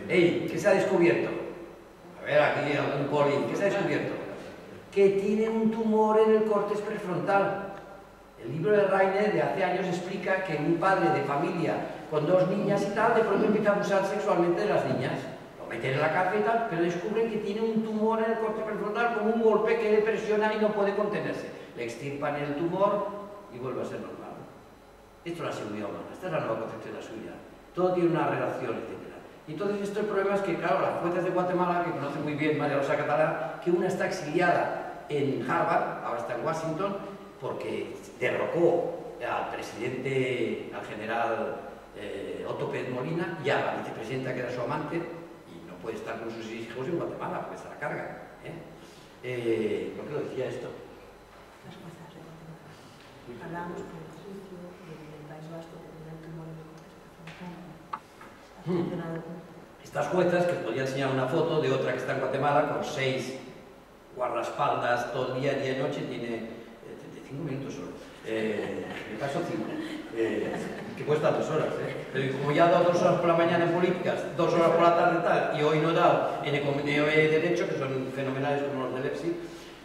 ¡Ey! ¿Qué se ha descubierto? A ver, aquí algún poli. ¿Qué se ha descubierto? Que tiene un tumor en el córtex prefrontal. El libro de Rainer de hace años explica que un padre de familia con dos niñas y tal, de pronto empieza a abusar sexualmente de las niñas. Lo meten en la cárcel y tal, pero descubren que tiene un tumor en el córtex prefrontal con un golpe que le presiona y no puede contenerse. Le extirpan el tumor y vuelve a ser normal. Esto es la seguridad humana, esta es la nueva concepción de la seguridad. Todo tiene una relación, etc. Entonces esto el problema es que, claro, las juezas de Guatemala, que conoce muy bien María Rosa Catalá, que una está exiliada en Harvard, ahora está en Washington, porque derrocó al presidente, al general eh, Otto Pérez Molina y a la vicepresidenta que era su amante, y no puede estar con sus hijos en Guatemala, porque se la carga. ¿eh? Eh, ¿Por qué lo decía esto? Las juezas de Guatemala. Hablábamos con el juicio del País Vasco con el tumor de ¿Has Hmm. mencionado Estas juezas, que os podía enseñar una foto de otra que está en Guatemala con seis guardaespaldas todo el día, día y noche, tiene eh, 35 minutos solo. Eh, en mi caso 5. Eh, que cuesta dos horas, ¿eh? Pero como ya he dado dos horas por la mañana en políticas, dos horas por la tarde tal, y hoy no he dado en economía y derecho, que son fenomenales como los del EPSI,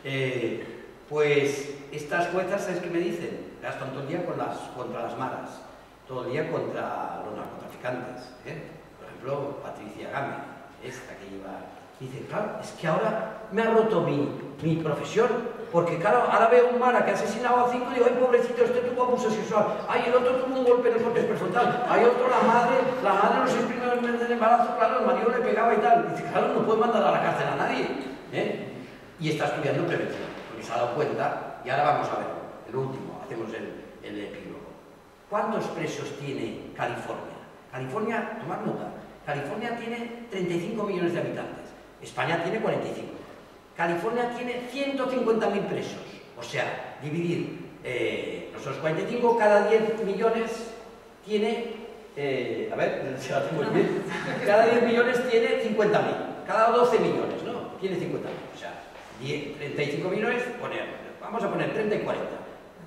eh, pues estas juezas, ¿sabes qué me dicen? Gastan todo el día contra las maras, todo el día contra los narcotraficantes. ¿eh? Por ejemplo, Patricia Game, esta que lleva... Dice, claro, es que ahora me ha roto mi, mi profesión, porque claro, ahora veo un mara que ha asesinado a cinco y digo, ay, pobrecito, este tuvo abuso sexual, ay, el otro tuvo un golpe en el corte prefrontal, hay otro, la madre, la madre los seis primeros meses del embarazo, claro, el marido le pegaba y tal. Dice, claro, no puede mandar a la cárcel a nadie. ¿eh? Y está estudiando prevención, porque se ha dado cuenta, y ahora vamos a ver, el último, hacemos el, el. ¿Cuántos presos tiene California? California, tomad nota, California tiene 35 millones de habitantes, España tiene 45. California tiene 150.000 presos, o sea, dividir eh, los 45, cada 10 millones tiene, eh, a ver, si lo hacemos bien, cada 10 millones tiene 50.000, cada 12 millones, ¿no? Tiene 50.000, o sea, 10, 35 millones, poner, vamos a poner 30 y 40.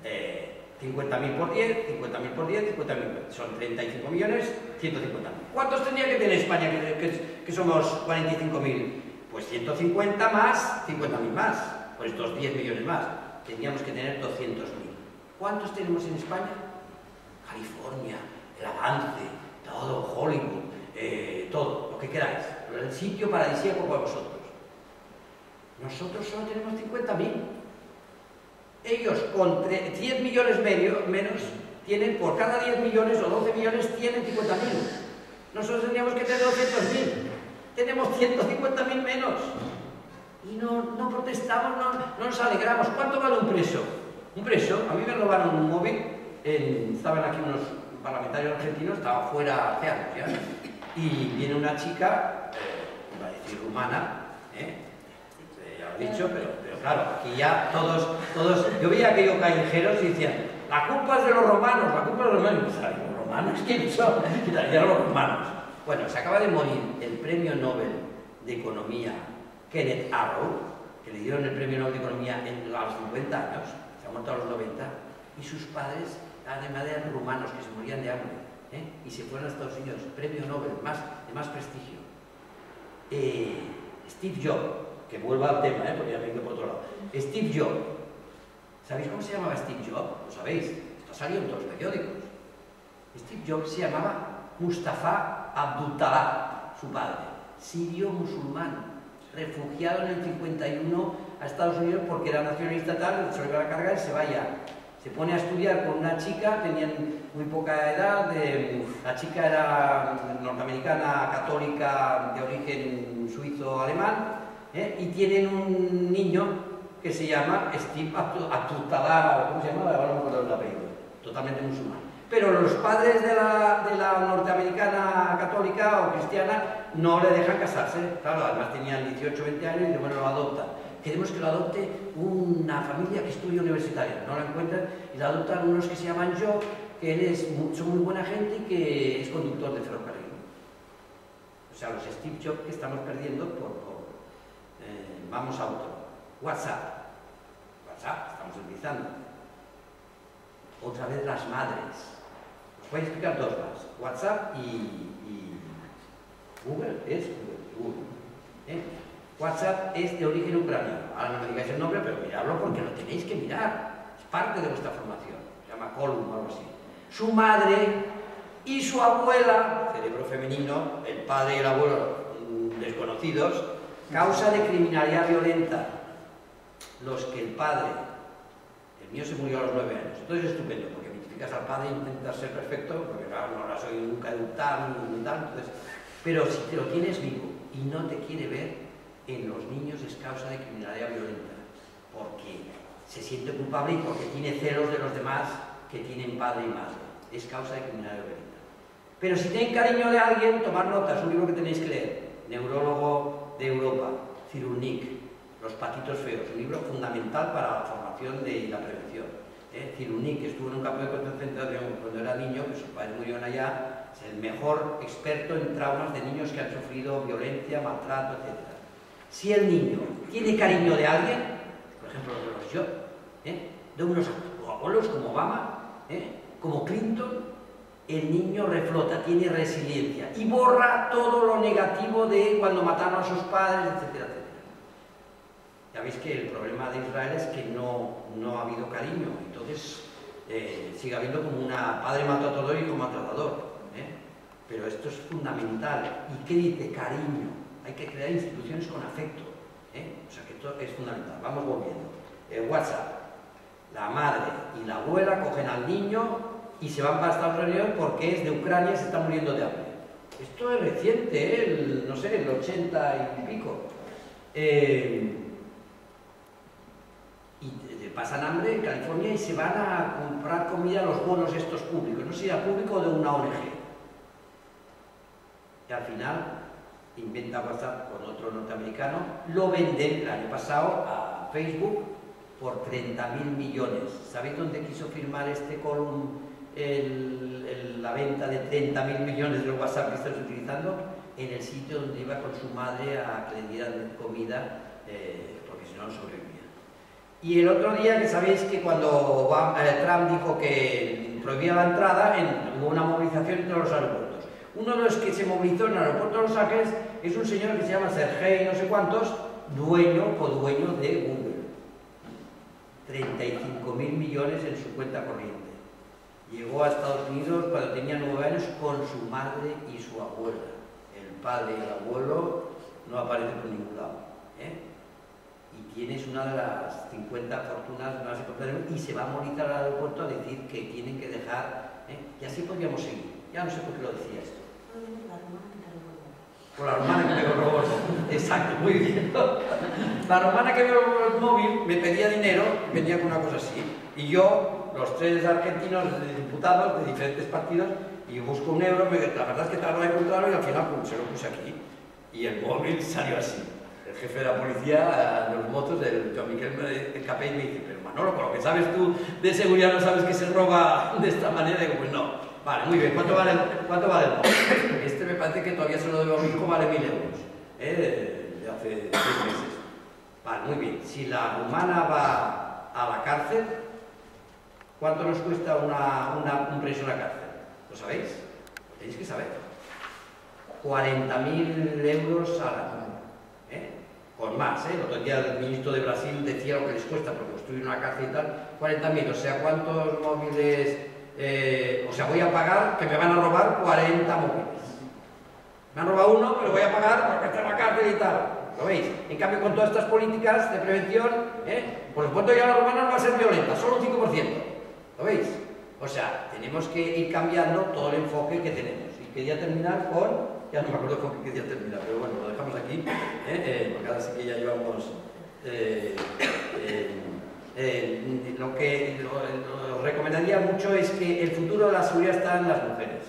Eh, 50.000 por 10, 50.000 por 10, 50.000 son 35 millones, 150.000. ¿Cuántos tendría que tener España, que, que- que somos 45.000? Pues 150 más 50.000 más, por estos 10 millones más. Tendríamos que tener 200.000. ¿Cuántos tenemos en España? California, el avance, todo, Hollywood, eh, todo, lo que queráis. El sitio paradisíaco para vosotros. Nosotros solo tenemos 50.000. Ellos con tre- 10 millones menos tienen, por cada 10 millones o 12 millones tienen 50.000. Nosotros tendríamos que tener 200.000. Tenemos 150.000 menos. Y no, no protestamos, no, no nos alegramos. ¿Cuánto vale un preso? Un preso, a mí me robaron un móvil, estaban aquí unos parlamentarios argentinos, estaba fuera hace años y viene una chica, eh, iba a decir rumana, ¿eh? Ya lo he dicho, pero claro, aquí ya todos, todos, yo veía aquellos callejeros y decían, la culpa es de los romanos, la culpa es de los romanos. Y pensaba, ¿y ¿los romanos quiénes son? Y los romanos. Bueno, se acaba de morir el premio Nobel de Economía Kenneth Arrow, que le dieron el premio Nobel de Economía en, a los 50 años, se ha muerto a los 90, y sus padres además eran rumanos que se morían de hambre, ¿eh? y se fueron a Estados Unidos, premio Nobel más, de más prestigio. Eh, Steve Jobs, que vuelva al tema, ¿eh? porque ya me por otro lado. Steve Jobs, ¿sabéis cómo se llamaba Steve Jobs? Lo sabéis, esto ha salido en todos los periódicos. Steve Jobs se llamaba Mustafa Abdullah, su padre, sirio musulmán, refugiado en el 51 a Estados Unidos porque era nacionalista tal, se lo iba a cargar y se vaya. Se pone a estudiar con una chica, tenían muy poca edad, la chica era norteamericana, católica, de origen suizo-alemán, ¿eh? y tienen un niño que se llama Steve Abdu- Abdullah, ¿cómo se llama? Ahora no me acuerdo el apellido, totalmente musulmán. Pero los padres de la, de la norteamericana católica o cristiana no le dejan casarse. Claro, además tenían 18 20 años y bueno, lo adoptan. Queremos que lo adopte una familia que estudie universitaria. No la encuentran y la adoptan unos que se llaman yo, que él es son muy buena gente y que es conductor de ferrocarril. O sea, los Steve Jobs que estamos perdiendo por, vamos a otro. WhatsApp. WhatsApp, estamos utilizando. otra vez las madres. Os voy a explicar dos más. WhatsApp y, Google es Google. Google, ¿eh? WhatsApp es de origen ucraniano. Ahora no me digáis el nombre, pero miradlo porque lo tenéis que mirar. Es parte de vuestra formación. Se llama Column o algo así. Su madre y su abuela, cerebro femenino, el padre y el abuelo mm, desconocidos, causa de criminalidad violenta. Los que el padre, el mío se murió a los nueve años, entonces es estupendo, porque identificas al padre e intentas ser perfecto, porque claro, no la soy nunca ni tal, entonces, pero si te lo tienes vivo y no te quiere ver, en los niños es causa de criminalidad violenta, porque se siente culpable y porque tiene celos de los demás que tienen padre y madre. Es causa de criminalidad violenta. Pero si tienen cariño de alguien, tomar nota, es un libro que tenéis que leer. Neurólogo de Europa, Cirulnik, Los patitos feos, un libro fundamental para la formación de, y la prevención. ¿eh? Cirulnik, que estuvo en un campo de concentración cuando era niño, que sus padres murieron allá, es el mejor experto en traumas de niños que han sufrido violencia, maltrato, etc. Si el niño tiene cariño de alguien, por ejemplo, de los yo, ¿eh? de unos abuelos como Obama, ¿eh? como Clinton, el niño reflota, tiene resiliencia y borra todo lo negativo de cuando mataron a sus padres, etcétera, etcétera. Ya veis que el problema de Israel es que no, no ha habido cariño, entonces eh, sigue habiendo como una padre mató a todo hijo maltratador. ¿eh? Pero esto es fundamental. ¿Y qué dice? Cariño. Hay que crear instituciones con afecto. ¿eh? O sea que esto es fundamental. Vamos volviendo. Eh, WhatsApp. La madre y la abuela cogen al niño y se van para Estados Unidos porque es de Ucrania se está muriendo de hambre. Esto es reciente, ¿eh? el, no sé, el 80 y pico. Eh, y pasan hambre en California y se van a comprar comida a los bonos estos públicos, no sé si público o de una ONG. Y al final inventa WhatsApp con otro norteamericano, lo venden el año pasado a Facebook por 30.000 millones. ¿Sabéis dónde quiso firmar este column el- el- la venta de 30.000 millones de WhatsApp que estás utilizando? En el sitio donde iba con su madre a que le comida, eh, porque si no, sobrevivía. Y el otro día, que sabéis que cuando eh, Trump dijo que prohibía la entrada, en- hubo una movilización en todos los aeropuertos. Uno de los que se movilizó en el aeropuerto de Los Ángeles es un señor que se llama Sergei no sé cuántos, dueño o dueño de Google. 35 mil millones en su cuenta corriente. Llegó a Estados Unidos cuando tenía nueve años con su madre y su abuela. El padre y el abuelo no aparecen por ningún lado. ¿eh? Y tienes una de las 50 fortunas más importantes y se va a movilizar al aeropuerto a decir que tienen que dejar. ¿eh? Y así podríamos seguir. Ya no sé por qué lo decía esto. Por la romana que me robó. Exacto, muy bien. La romana que me robó el móvil me pedía dinero, venía con una cosa así. Y yo, los tres argentinos diputados de diferentes partidos, y busco un euro, la verdad es que tardó en encontrarlo y al final pum, se lo puse aquí. Y el móvil (laughs) salió así. El jefe de la policía de los motos, del Joan Miquel me- Capell, me dice, pero Manolo, con lo que sabes tú de seguridad no sabes que se roba (laughs) de esta manera. Y digo, pues no. Vale, muy bien. ¿Cuánto vale, cuánto vale el móvil? Este me parece que todavía se lo debo a mi hijo, vale mil euros. ¿eh? De, hace seis meses. Vale, muy bien. Si la rumana va a la cárcel, ¿cuánto nos cuesta una, una- un preso en la cárcel? ¿Lo sabéis? Lo tenéis que saber. 40.000 euros al año. ¿eh? Con más, ¿eh? El otro día el ministro de Brasil decía lo que les cuesta por construir una cárcel y tal. 40.000, o sea, ¿cuántos móviles? eh, o sea, voy a pagar que me van a robar 40 móviles. Me han robado uno, pero voy a pagar porque está en la cárcel y tal. ¿Lo veis? En cambio, con todas estas políticas de prevención, ¿eh? por supuesto ya la romana no va a ser violenta, solo un 5%. ¿Lo veis? O sea, tenemos que ir cambiando todo el enfoque que tenemos. Y quería terminar con, ya no me acuerdo con qué quería terminar, pero bueno, lo dejamos aquí, ¿eh? Eh, porque ahora sí que ya llevamos... eh, eh, lo que lo- recomendaría mucho es que el futuro de la seguridad está en las mujeres,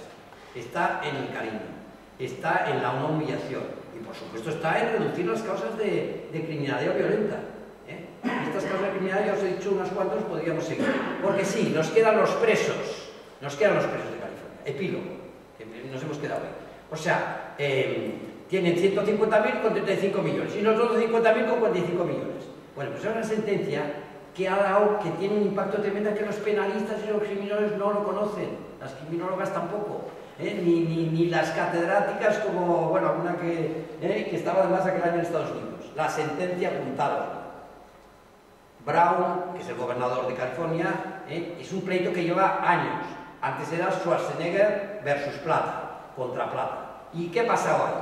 está en el cariño, está en la humillación y por supuesto está en reducir las causas de criminalidad violenta. Estas causas de criminalidad, ya os he dicho unas cuantas, podríamos seguir. Porque sí, nos quedan los presos, nos quedan los presos de California, epílogo, que nos hemos quedado ahí. O sea, eh, tienen 150.000 con 35 millones y nosotros 50.000 con 45 millones. Bueno, pues es una sentencia que ha dado, que tiene un impacto tremendo que los penalistas y los criminales no lo conocen, las criminólogas tampoco, ¿eh? ni, ni, ni, las catedráticas como, bueno, alguna que, ¿eh? que estaba además aquel año en Estados Unidos. La sentencia apuntada. Brown, que es el gobernador de California, ¿eh? es un pleito que lleva años. Antes era Schwarzenegger versus Plata, contra Plata. ¿Y qué ha pasado ahí?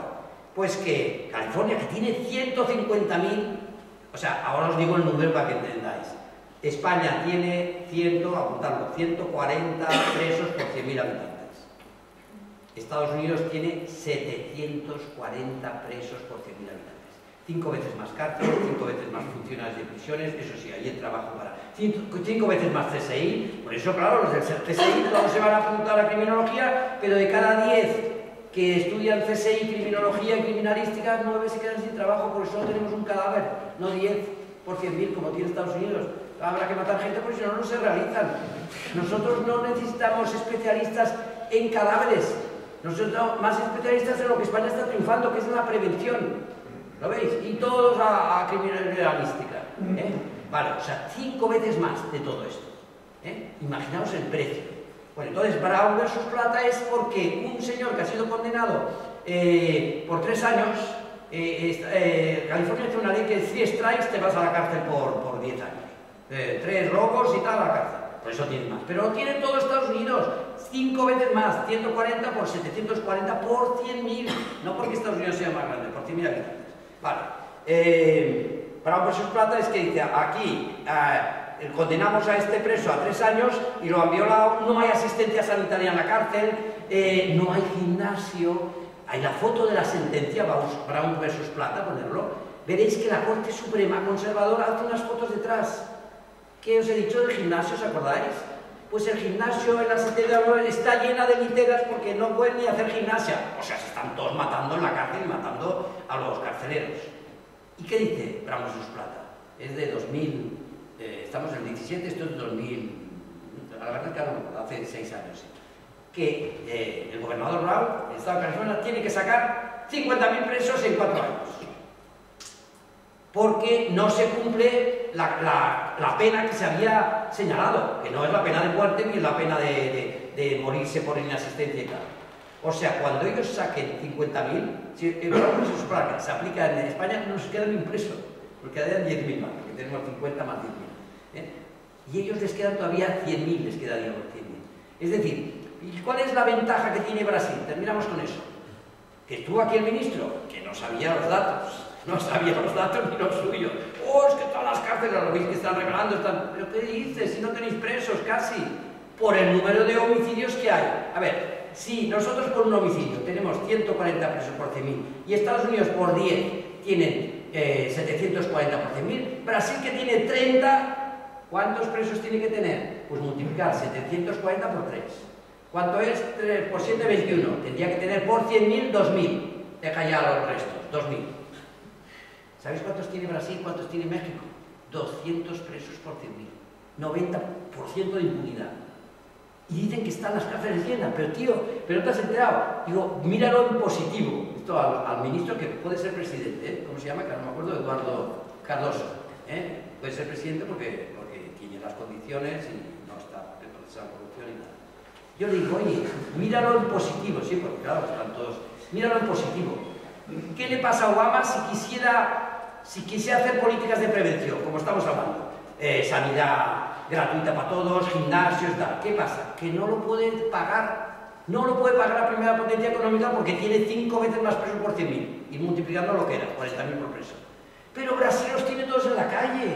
Pues que California, que tiene 150.000, o sea, ahora os digo el número para que entendáis. España tiene 100, apuntarlo, 140 presos por 100.000 habitantes. Estados Unidos tiene 740 presos por 100.000 habitantes. Cinco veces más cárceles, cinco veces más funcionarios de prisiones, eso sí, hay el trabajo para... Cinco, veces más CSI, por eso, claro, los del CSI todos se van a apuntar a criminología, pero de cada 10 que estudian CSI, criminología y criminalística, nueve se quedan sin trabajo, por eso tenemos un cadáver, no 10 por 100.000 como tiene Estados Unidos. Habrá que matar gente porque si no, no se realizan. Nosotros no necesitamos especialistas en cadáveres, nosotros más especialistas en lo que España está triunfando, que es la prevención. ¿Lo veis? Y todos a, a criminalística. ¿eh? Vale, o sea, cinco veces más de todo esto. ¿eh? Imaginaos el precio. Bueno, entonces Brown versus Plata es porque un señor que ha sido condenado eh, por tres años, eh, eh, California tiene una ley que si strikes te vas a la cárcel por, por diez años. Eh, tres robos y tal a la cárcel. Por eso tiene más. Pero lo tiene todo Estados Unidos. Cinco veces más. 140 por 740 por 100.000. No porque Estados Unidos sea más grande, por 100.000 habitantes. Vale. Eh, para un preso plata es que dice, aquí eh, condenamos a este preso a tres años y lo han violado, no hay asistencia sanitaria en la cárcel, eh, no hay gimnasio, hay la foto de la sentencia Brown versus Plata, ponerlo, veréis que la Corte Suprema Conservadora hace unas fotos detrás. ¿Qué os he dicho del gimnasio? ¿Os acordáis? Pues el gimnasio en la sentencia está llena de literas porque no pueden ni hacer gimnasia. O sea, se están todos matando en la cárcel y matando a los carceleros. ¿Y qué dice Brown versus Plata? Es de 2000, eh, estamos en el 17, esto es 2000, a la verdad que hace seis años. Que eh, el gobernador Brown, el Estado de California, tiene que sacar 50.000 presos en cuatro años. Porque no se cumple la, la, la, pena que se había señalado, que no es la pena de muerte ni la pena de, morirse por inasistencia y tal. O sea, cuando ellos saquen 50.000, si el se supone se aplica en España, no se quedan impresos, porque quedan 10.000 más, porque tenemos 50 más 10.000. ¿eh? Y ellos les quedan todavía 100.000, les quedaría los 100.000. Es decir, ¿cuál es la ventaja que tiene Brasil? Terminamos con eso. Que estuvo aquí el ministro, que no sabía los datos, no sabía los datos ni los suyos. Oh, es que todas las cárceles, lo que están regalando, están... ¿Pero qué dices? Si no tenéis presos, casi. Por el número de homicidios que hay. A ver, si nosotros por un homicidio tenemos 140 presos por 100.000 y Estados Unidos por 10 tienen eh, 740 por 100.000, Brasil que tiene 30, ¿cuántos presos tiene que tener? Pues multiplicar 740 por 3. ¿Cuánto es? 3 por 7, 21. Tendría que tener por 100.000, 2.000. Deja ya los restos, 2.000. ¿Sabéis cuántos tiene Brasil? ¿Cuántos tiene México? 200 presos por 100.000. 90% de impunidad. Y dicen que están las cárceles llenas, pero tío, pero te has enterado. Digo, míralo en positivo. Esto al, ministro que puede ser presidente, ¿eh? ¿cómo se llama? Que no me acuerdo, Eduardo Cardoso. ¿eh? Puede ser presidente porque, porque tiene las condiciones y no está de corrupción y nada. Yo le digo, oye, míralo en positivo, sí, porque claro, están todos. Míralo en positivo. ¿Qué le pasa a Obama si quisiera, si quisiera hacer políticas de prevención, como estamos hablando? Eh, sanidad gratuita para todos, gimnasios, tal. ¿Qué pasa? Que no lo puede pagar, no lo puede pagar la primera potencia económica porque tiene cinco veces más presos por 100.000 y multiplicando lo que era, 40.000 por preso. Pero Brasil los tiene todos en la calle.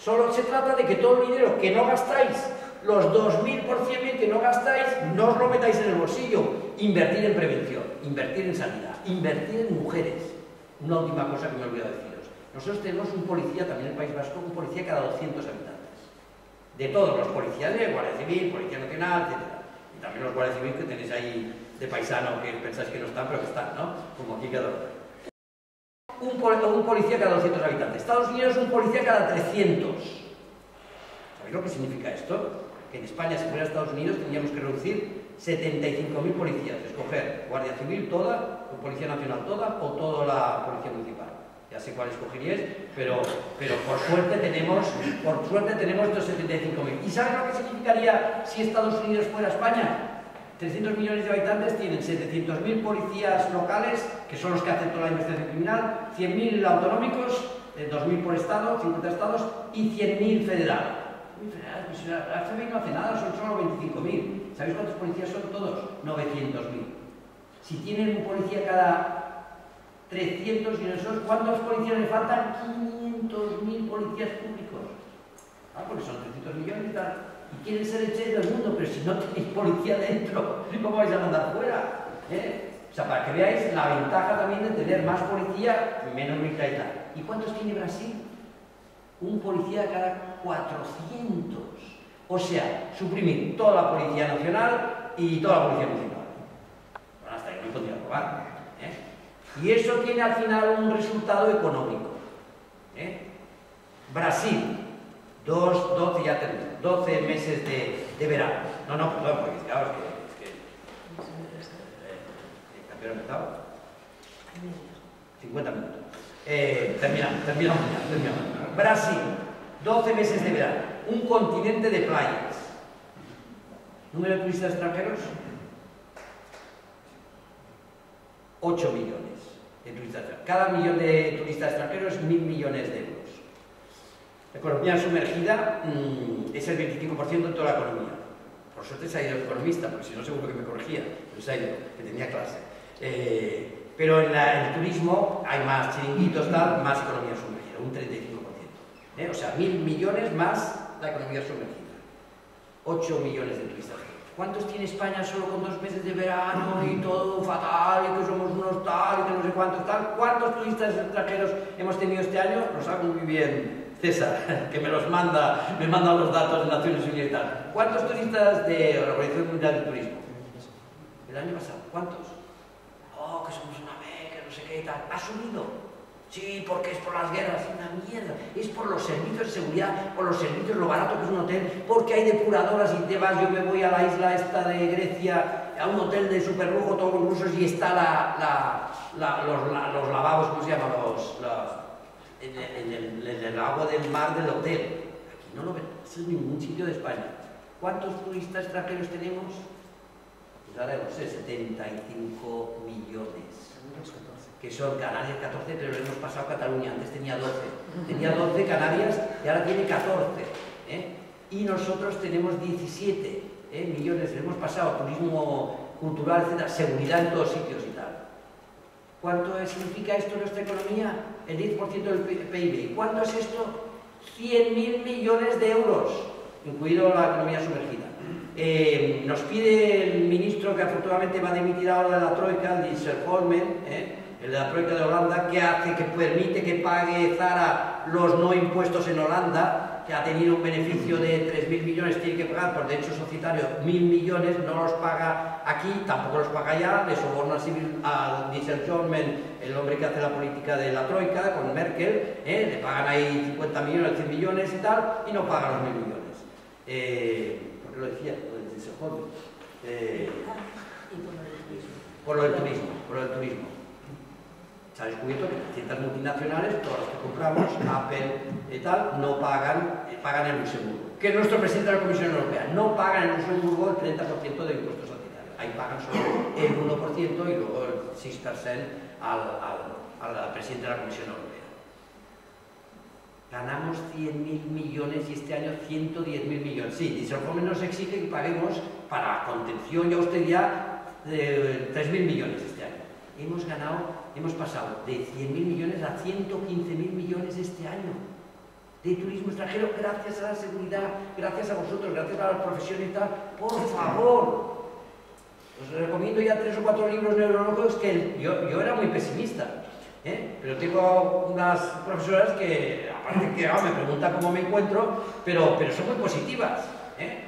Solo se trata de que todo el dinero que no gastáis, los 2.000 por 100.000 que no gastáis, no os lo metáis en el bolsillo. Invertir en prevención, invertir en sanidad, invertir en mujeres. Una última cosa que me olvidado deciros. Nosotros tenemos un policía, también en el País Vasco, un policía cada 200 habitantes de todos los policías de Guardia Civil, Policía Nacional, etc. Y también los Guardia Civil que tenéis ahí de paisano que pensáis que no están, pero que están, ¿no? Como aquí cada un, un policía cada 200 habitantes. Estados Unidos un policía cada 300. ¿Sabéis lo que significa esto? Que en España, si fuera Estados Unidos, tendríamos que reducir 75.000 policías. Escoger Guardia Civil toda, Policía Nacional toda, o toda la Policía Municipal. Ya sé cuál escogeríais, pero, pero por suerte tenemos, por suerte tenemos estos 75.000. ¿Y sabes lo que significaría si Estados Unidos fuera España? 300 millones de habitantes tienen 700.000 policías locales, que son los que hacen toda la investigación criminal, 100.000 autonómicos, 2.000 por estado, 50 estados, y 100.000 federal. Uy, federal, pues la FBI no hace nada, son solo 25.000. ¿Sabéis cuántos policías son todos? 900.000. Si tienen un policía cada 300 y nosotros, ¿cuántos policías le faltan? 500.000 policías públicos. Ah, porque son 300 millones y tal. Y quieren ser el del mundo, pero si no tenéis policía dentro, (laughs) ¿cómo vais a mandar fuera? ¿Eh? O sea, para que veáis la ventaja también de tener más policía, menos militaridad. ¿Y cuántos tiene Brasil? Un policía cada 400. O sea, suprimir toda la Policía Nacional y toda la Policía Municipal. Bueno, hasta ahí no podría probar. ¿Eh? Y eso tiene al final un resultado económico. ¿eh? Brasil, dos, 12, ya termino, 12 meses de, de, verano. No, no, perdón, porque claro, es que... Es que eh, ¿A qué hora empezado? 50 minutos. Eh, terminamos, terminamos ya, terminamos. Brasil, 12 meses de verano, un continente de playas. ¿Número de turistas extranjeros? 8 millones Cada millón de turistas extranjeros es mil millones de euros. La economía sumergida mmm, es el 25% de toda la economía. Por suerte se ha ido el economista, porque si no seguro que me corregía, pero se ha ido, que tenía clase. Eh, pero en, el turismo hay más chiringuitos, tal, más economía sumergida, un 35%. ¿eh? O sea, mil millones más la economía sumergida. 8 millones de turistas. ¿Cuántos tiene España solo con dos meses de verano y todo fatal y que somos unos tal y que no sé cuántos tal? ¿Cuántos turistas extranjeros hemos tenido este año? Lo sabe muy bien César, (laughs) que me los manda, me manda los datos de Naciones Unidas. Tal. ¿Cuántos turistas de la Organización Mundial de Turismo? El año pasado, ¿cuántos? Oh, que somos una B, que no sé qué y tal. Ha subido. Sí, porque es por las guerras, una mierda. Es por los servicios de seguridad, por los servicios, lo barato que es un hotel, porque hay depuradoras y te vas, yo me voy a la isla esta de Grecia, a un hotel de super lujo, todos los rusos, y está la, la, la, los, los, lavabos, ¿cómo se llaman? Los, en, el, agua del mar del hotel. Aquí no lo ven, en ningún sitio de España. ¿Cuántos turistas extranjeros tenemos? Pues ahora no sé, 75 millones que son Canarias 14, pero hemos pasado a Cataluña, antes tenía 12. Tenía 12 Canarias y ahora tiene 14. ¿eh? Y nosotros tenemos 17 ¿eh? millones, hemos pasado turismo cultural, etcétera, seguridad en todos sitios y tal. ¿Cuánto significa esto en nuestra economía? El 10% del PIB. ¿Cuánto es esto? 100.000 millones de euros, incluido la economía sumergida. Eh, nos pide el ministro que afortunadamente va a dimitir ahora de la Troika, el Disselholmen, ¿eh? El de la Troika de Holanda, que hace, que permite que pague Zara los no impuestos en Holanda, que ha tenido un beneficio de 3.000 millones, tiene que pagar por derecho societario 1.000 millones, no los paga aquí, tampoco los paga allá, le soborna al Dieselholmen, el hombre que hace la política de la Troika, con Merkel, ¿eh? le pagan ahí 50 millones, 100 millones y tal, y no paga los 1.000 millones. Eh, ¿Por qué lo decía? Lo del Dieselholmen. Eh, por lo del turismo, por lo del turismo se ha descubierto que ciertas multinacionales, todas las que compramos, Apple y tal, no pagan, eh, pagan en Luxemburgo. Que nuestro presidente de la Comisión Europea no paga en Luxemburgo el 30% de impuestos societarios. Ahí pagan solo el 1% y luego el 6% al, al, al presidente de la Comisión Europea. Ganamos 100.000 millones y este año 110.000 millones. Sí, Dieselformen nos exige que paguemos para contención y austeridad de 3.000 millones este año. Hemos ganado hemos pasado de 100.000 millones a 115.000 millones este año de turismo extranjero gracias a la seguridad, gracias a vosotros, gracias a las profesiones y tal. Por favor, os recomiendo ya tres o cuatro libros neurológicos que yo, yo era muy pesimista, ¿eh? pero tengo unas profesoras que, aparte que ah, me preguntan cómo me encuentro, pero, pero son muy positivas. ¿eh?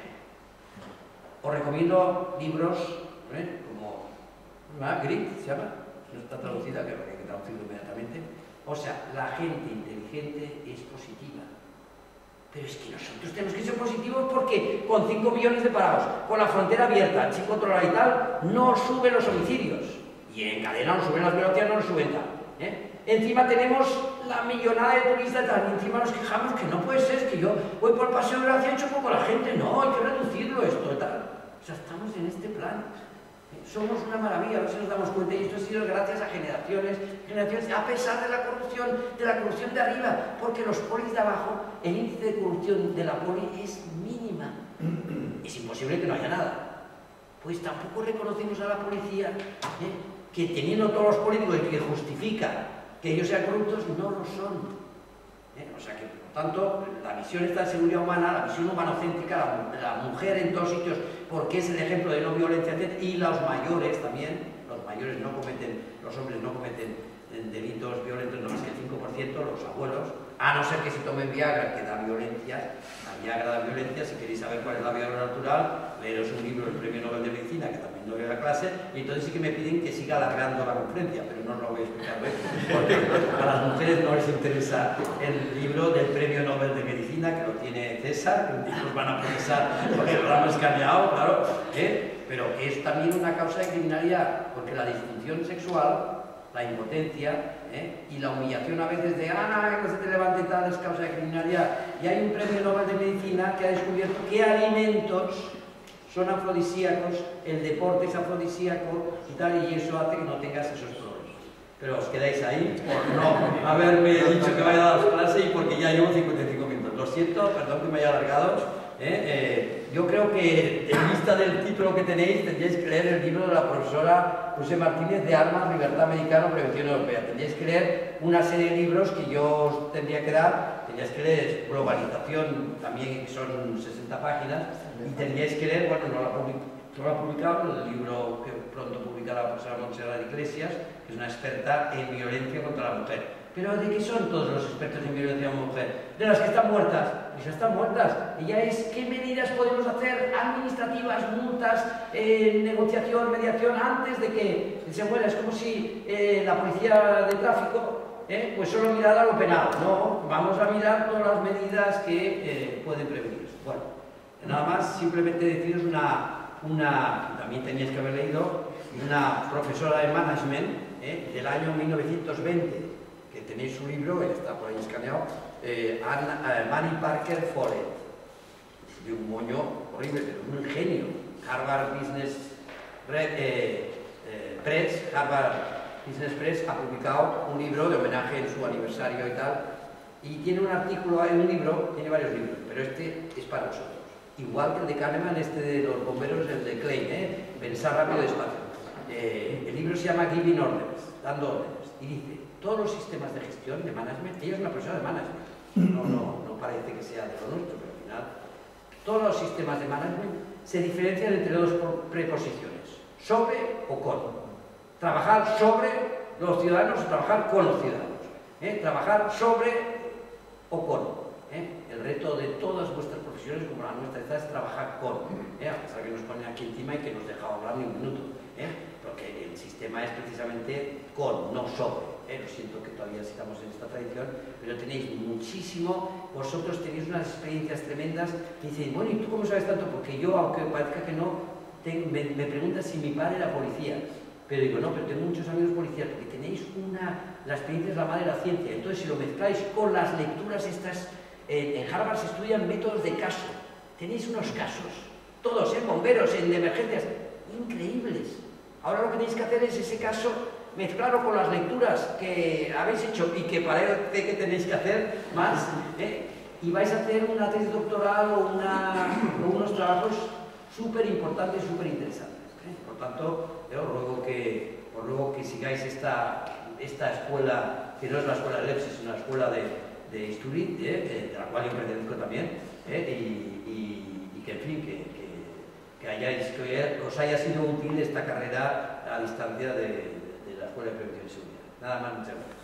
Os recomiendo libros ¿eh? como Grit, se llama, no está traducida, que hay que traducirlo inmediatamente. O sea, la gente inteligente es positiva. Pero es que nosotros tenemos que ser positivos porque con 5 millones de parados, con la frontera abierta, sin controlar y tal, no suben los homicidios. Y en cadena no suben las violencias, no suben tal. ¿eh? Encima tenemos la millonada de turistas, y encima nos quejamos que no puede ser, que yo voy por el Paseo de Gracia y choco con la gente. No, hay que reducirlo esto, tal. O sea, estamos en este plan. Somos una maravilla, a ver si nos damos cuenta, y esto ha sido gracias a generaciones, generaciones, a pesar de la corrupción, de la corrupción de arriba, porque los polis de abajo, el índice de corrupción de la poli es mínima. (clears throat) Es imposible que no haya nada. Pues tampoco reconocemos a la policía ¿eh? que teniendo todos los políticos que justifican que ellos sean corruptos, no lo son. ¿Eh? O sea que, tanto, la visión esta de seguridad humana, la visión humanocéntrica, la, la mujer en todos sitios, porque es el ejemplo de no violencia, etc. y los mayores también, los mayores no cometen, los hombres no cometen eh, delitos violentos no más que el 5%, los abuelos, a no ser que se tomen Viagra, que da violencia, Viagra da violencia, si queréis saber cuál es la Viagra natural, leeros un libro del Premio Nobel de Medicina, que también doy a la clase, y entonces sí que me piden que siga alargando la conferencia, pero no os lo voy a explicar porque a las mujeres no les interesa el libro del Premio Nobel de Medicina, que lo tiene César, que nos van a procesar porque lo han escaneado, claro, ¿eh? pero es también una causa de criminalidad, porque la disfunción sexual la impotencia ¿eh? y la humillación a veces de ah, que se te levante tal es causa de criminalidad. Y hay un premio Nobel de Medicina que ha descubierto qué alimentos son afrodisíacos, el deporte es afrodisíaco y tal, y eso hace que no tengas esos problemas. Pero os quedáis ahí por no haberme dicho que vaya a dar clase y porque ya llevo 55 minutos. Lo siento, perdón que me haya alargado. ¿Eh? Eh, yo creo que en vista del título que tenéis tendríais que leer el libro de la profesora José Martínez de Armas, Libertad Americana, Prevención Europea. Tendríais que leer una serie de libros que yo os tendría que dar. Tendríais que leer Globalización, también son 60 páginas, y tendríais que leer, bueno, no lo ha publicado, el libro que pronto publicará la profesora Montserrat Iglesias, que es una experta en violencia contra la mujer ¿Pero de qué son todos los expertos en violencia a mujer? De las que están muertas. Ya están muertas. Y ya es qué medidas podemos hacer administrativas, multas, eh, negociación, mediación, antes de que se muera. Es como si eh, la policía de tráfico eh, pues solo mirara lo penal. No, vamos a mirar todas las medidas que pueden prevenir. Bueno, nada más, simplemente deciros una, una, también teníais que haber leído, una profesora de management del año 1920 tenéis su libro, está por ahí escaneado, eh, eh, Manny Parker Follett, de un moño horrible, pero un genio. Harvard Business eh, Press, Harvard Business Press ha publicado un libro de homenaje en su aniversario y tal, y tiene un artículo, hay un libro, tiene varios libros, pero este es para nosotros. Igual que el de Kahneman, este de los bomberos, el de Klein, ¿eh? pensar rápido despacio. el libro se llama Giving Orders, dando órdenes, y dice, todos los sistemas de gestión, de management, ella es una persona de management, no, no, no parece que sea de lo nuestro, pero al final, todos los sistemas de management se diferencian entre dos preposiciones, sobre o con. Trabajar sobre los ciudadanos o trabajar con los ciudadanos. ¿eh? Trabajar sobre o con. ¿eh? El reto de todas vuestras profesiones, como la nuestra, es trabajar con. ¿eh? A pesar que nos ponen aquí encima y que nos deja hablar ni un minuto. Porque el sistema es precisamente con, no sobre. eh, lo siento que todavía sigamos en esta tradición, pero tenéis muchísimo, vosotros tenéis unas experiencias tremendas, y dicen, bueno, ¿y tú cómo sabes tanto? Porque yo, aunque parezca que no, tengo, me, me preguntas si mi padre era policía, pero digo, no, pero tengo muchos amigos policías, porque tenéis una, la experiencia es la madre de la ciencia, entonces si lo mezcláis con las lecturas estas, eh, en Harvard se estudian métodos de caso, tenéis unos casos, todos, en bomberos, en emergencias, increíbles. Ahora lo que tenéis que hacer es ese caso mezclarlo con las lecturas que habéis hecho y que parece que tenéis que hacer más, ¿eh? y vais a hacer una tesis doctoral o, unos trabajos súper importantes, súper interesantes. ¿eh? Por tanto, os ruego que, os ruego que sigáis esta, esta escuela, que no es la escuela de Lepsis, es una escuela de, de Isturi, ¿eh? de la cual yo pertenezco también, y, que, en fin, que, que os haya sido útil esta carrera a distancia de, Escuela de Prevención y Seguridad. Nada más, muchas gracias.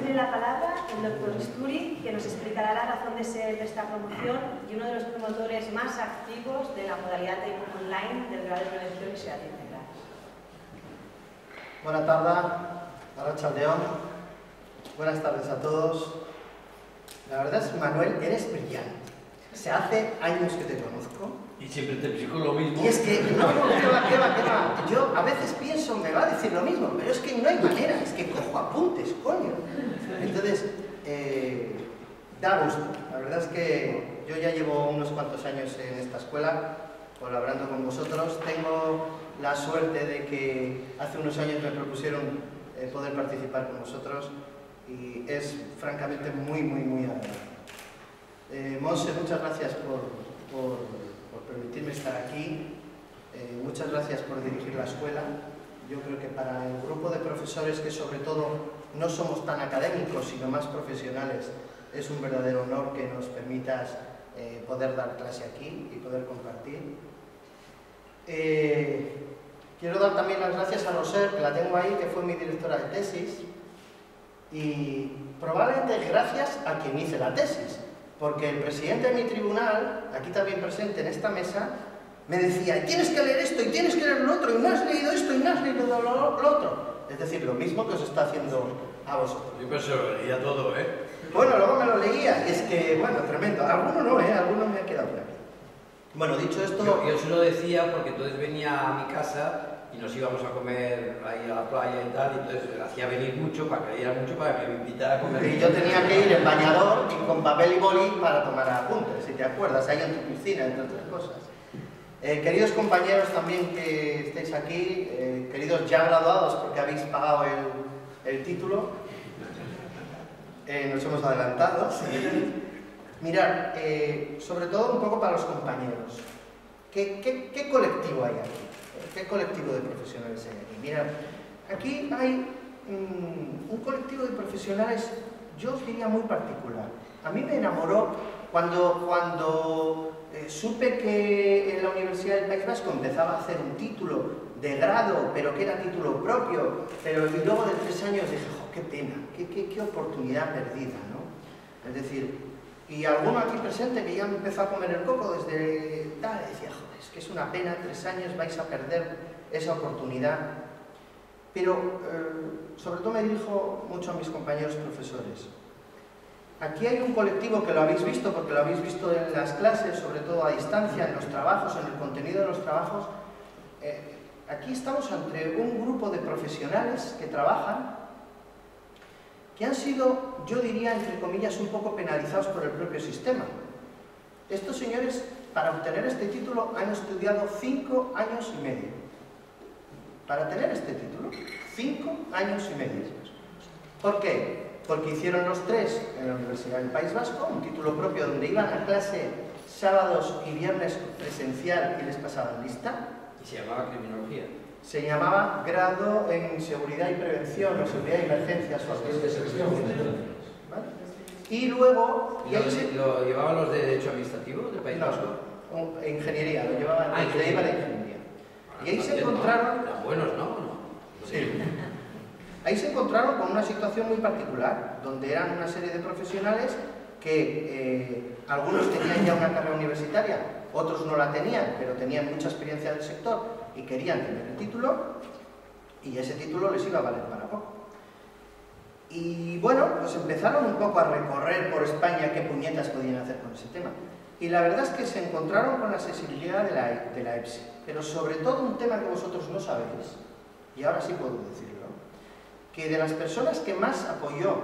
Tiene la palabra el doctor Sturi, que nos explicará la razón de ser de esta promoción y uno de los promotores más activos de la modalidad online del grado de prevención y seguridad integral. Buenas tardes, Arracha León. Buenas tardes a todos. La verdad es, Manuel, eres brillante. Se hace años que te conozco. Y siempre te explico lo mismo. Y es que, (laughs) no, no, que va, que va, que va. Yo a veces pienso, me va a decir lo mismo, pero es que no hay manera, es que cojo apuntes, coño. Entonces, eh, da gusto. La verdad es que yo ya llevo unos cuantos años en esta escuela, colaborando con vosotros. Tengo la suerte de que hace unos años me propusieron eh, poder participar con vosotros y es francamente muy, muy, muy agradable. Eh, Monse, muchas gracias por, permitirme estar aquí. Eh, muchas gracias por dirigir la escuela. Yo creo que para el grupo de profesores que sobre todo no somos tan académicos, sino más profesionales, es un verdadero honor que nos permitas eh, poder dar clase aquí y poder compartir. Quiero dar también las gracias a Roser, que la tengo ahí, que fue mi directora de tesis, y probablemente gracias a quien hice la tesis, porque el presidente de mi tribunal, aquí también presente en esta mesa, me decía, tienes que leer esto, y tienes que leer lo otro, y no has leído esto, y no has leído lo, lo otro. Es decir, lo mismo que os está haciendo a vosotros. Yo pensé lo leía todo, ¿eh? Bueno, luego me lo leía, y es que, bueno, tremendo. Alguno no, ¿eh? Alguno me ha quedado por aquí. Bueno, dicho esto... Yo, yo se lo decía porque entonces venía a mi casa nos íbamos a comer ahí a la playa y tal, y entonces hacía venir mucho para que leyera mucho para que me invitara a comer. Y yo tenía que ir en bañador y con papel y boli para tomar apuntes, si te acuerdas, ahí en tu piscina, entre otras cosas. Eh, queridos compañeros también que estáis aquí, eh, queridos ya graduados porque habéis pagado el, el título, eh, nos hemos adelantado. sí. Mirad, sobre todo un poco para los compañeros, ¿qué, qué, qué colectivo hay aquí? ¿Qué colectivo de profesionales hay aquí? Mirad, aquí hay un colectivo de profesionales, yo diría muy particular. A mí me enamoró cuando, cuando eh, supe que en la Universidad del País Vasco empezaba a hacer un título de grado, pero que era título propio, pero luego de tres años dije, jo, qué pena, qué, qué, qué oportunidad perdida, ¿no? Es decir, y alguno aquí presente que ya me empezó a comer el coco desde tal, decía, es que es una pena, tres años vais a perder esa oportunidad. Pero eh, sobre todo me dirijo mucho a mis compañeros profesores. Aquí hay un colectivo que lo habéis visto, porque lo habéis visto en las clases, sobre todo a distancia, en los trabajos, en el contenido de los trabajos. Eh, aquí estamos ante un grupo de profesionales que trabajan, que han sido, yo diría, entre comillas, un poco penalizados por el propio sistema. Estos señores, para obtener este título, han estudiado cinco años y medio. Para tener este título, cinco años y medio. ¿Por qué? porque hicieron los tres en la Universidad del País Vasco, un título propio donde iban a clase sábados y viernes presencial y les pasaban lista. Y se llamaba criminología. Se llamaba grado en seguridad y prevención o seguridad y emergencias o algo así. ¿Vale? Y luego... ¿Y y ahí lo, se- lo llevaban los de Derecho Administrativo del País no, Vasco? ingeniería, lo llevaban, Ah, le ingeniería. ingeniería. Y ahí se ¿no? encontraron- Eran buenos, ¿no? ¿No? Sí. Ahí se encontraron con una situación muy particular, donde eran una serie de profesionales que eh, algunos tenían ya una carrera universitaria, otros no la tenían, pero tenían mucha experiencia del sector y querían tener el título, y ese título les iba a valer para poco. Y bueno, pues empezaron un poco a recorrer por España qué puñetas podían hacer con ese tema. Y la verdad es que se encontraron con la accesibilidad de la, de la EPSI, pero sobre todo un tema que vosotros no sabéis, y ahora sí puedo decirlo, que de las personas que más apoyó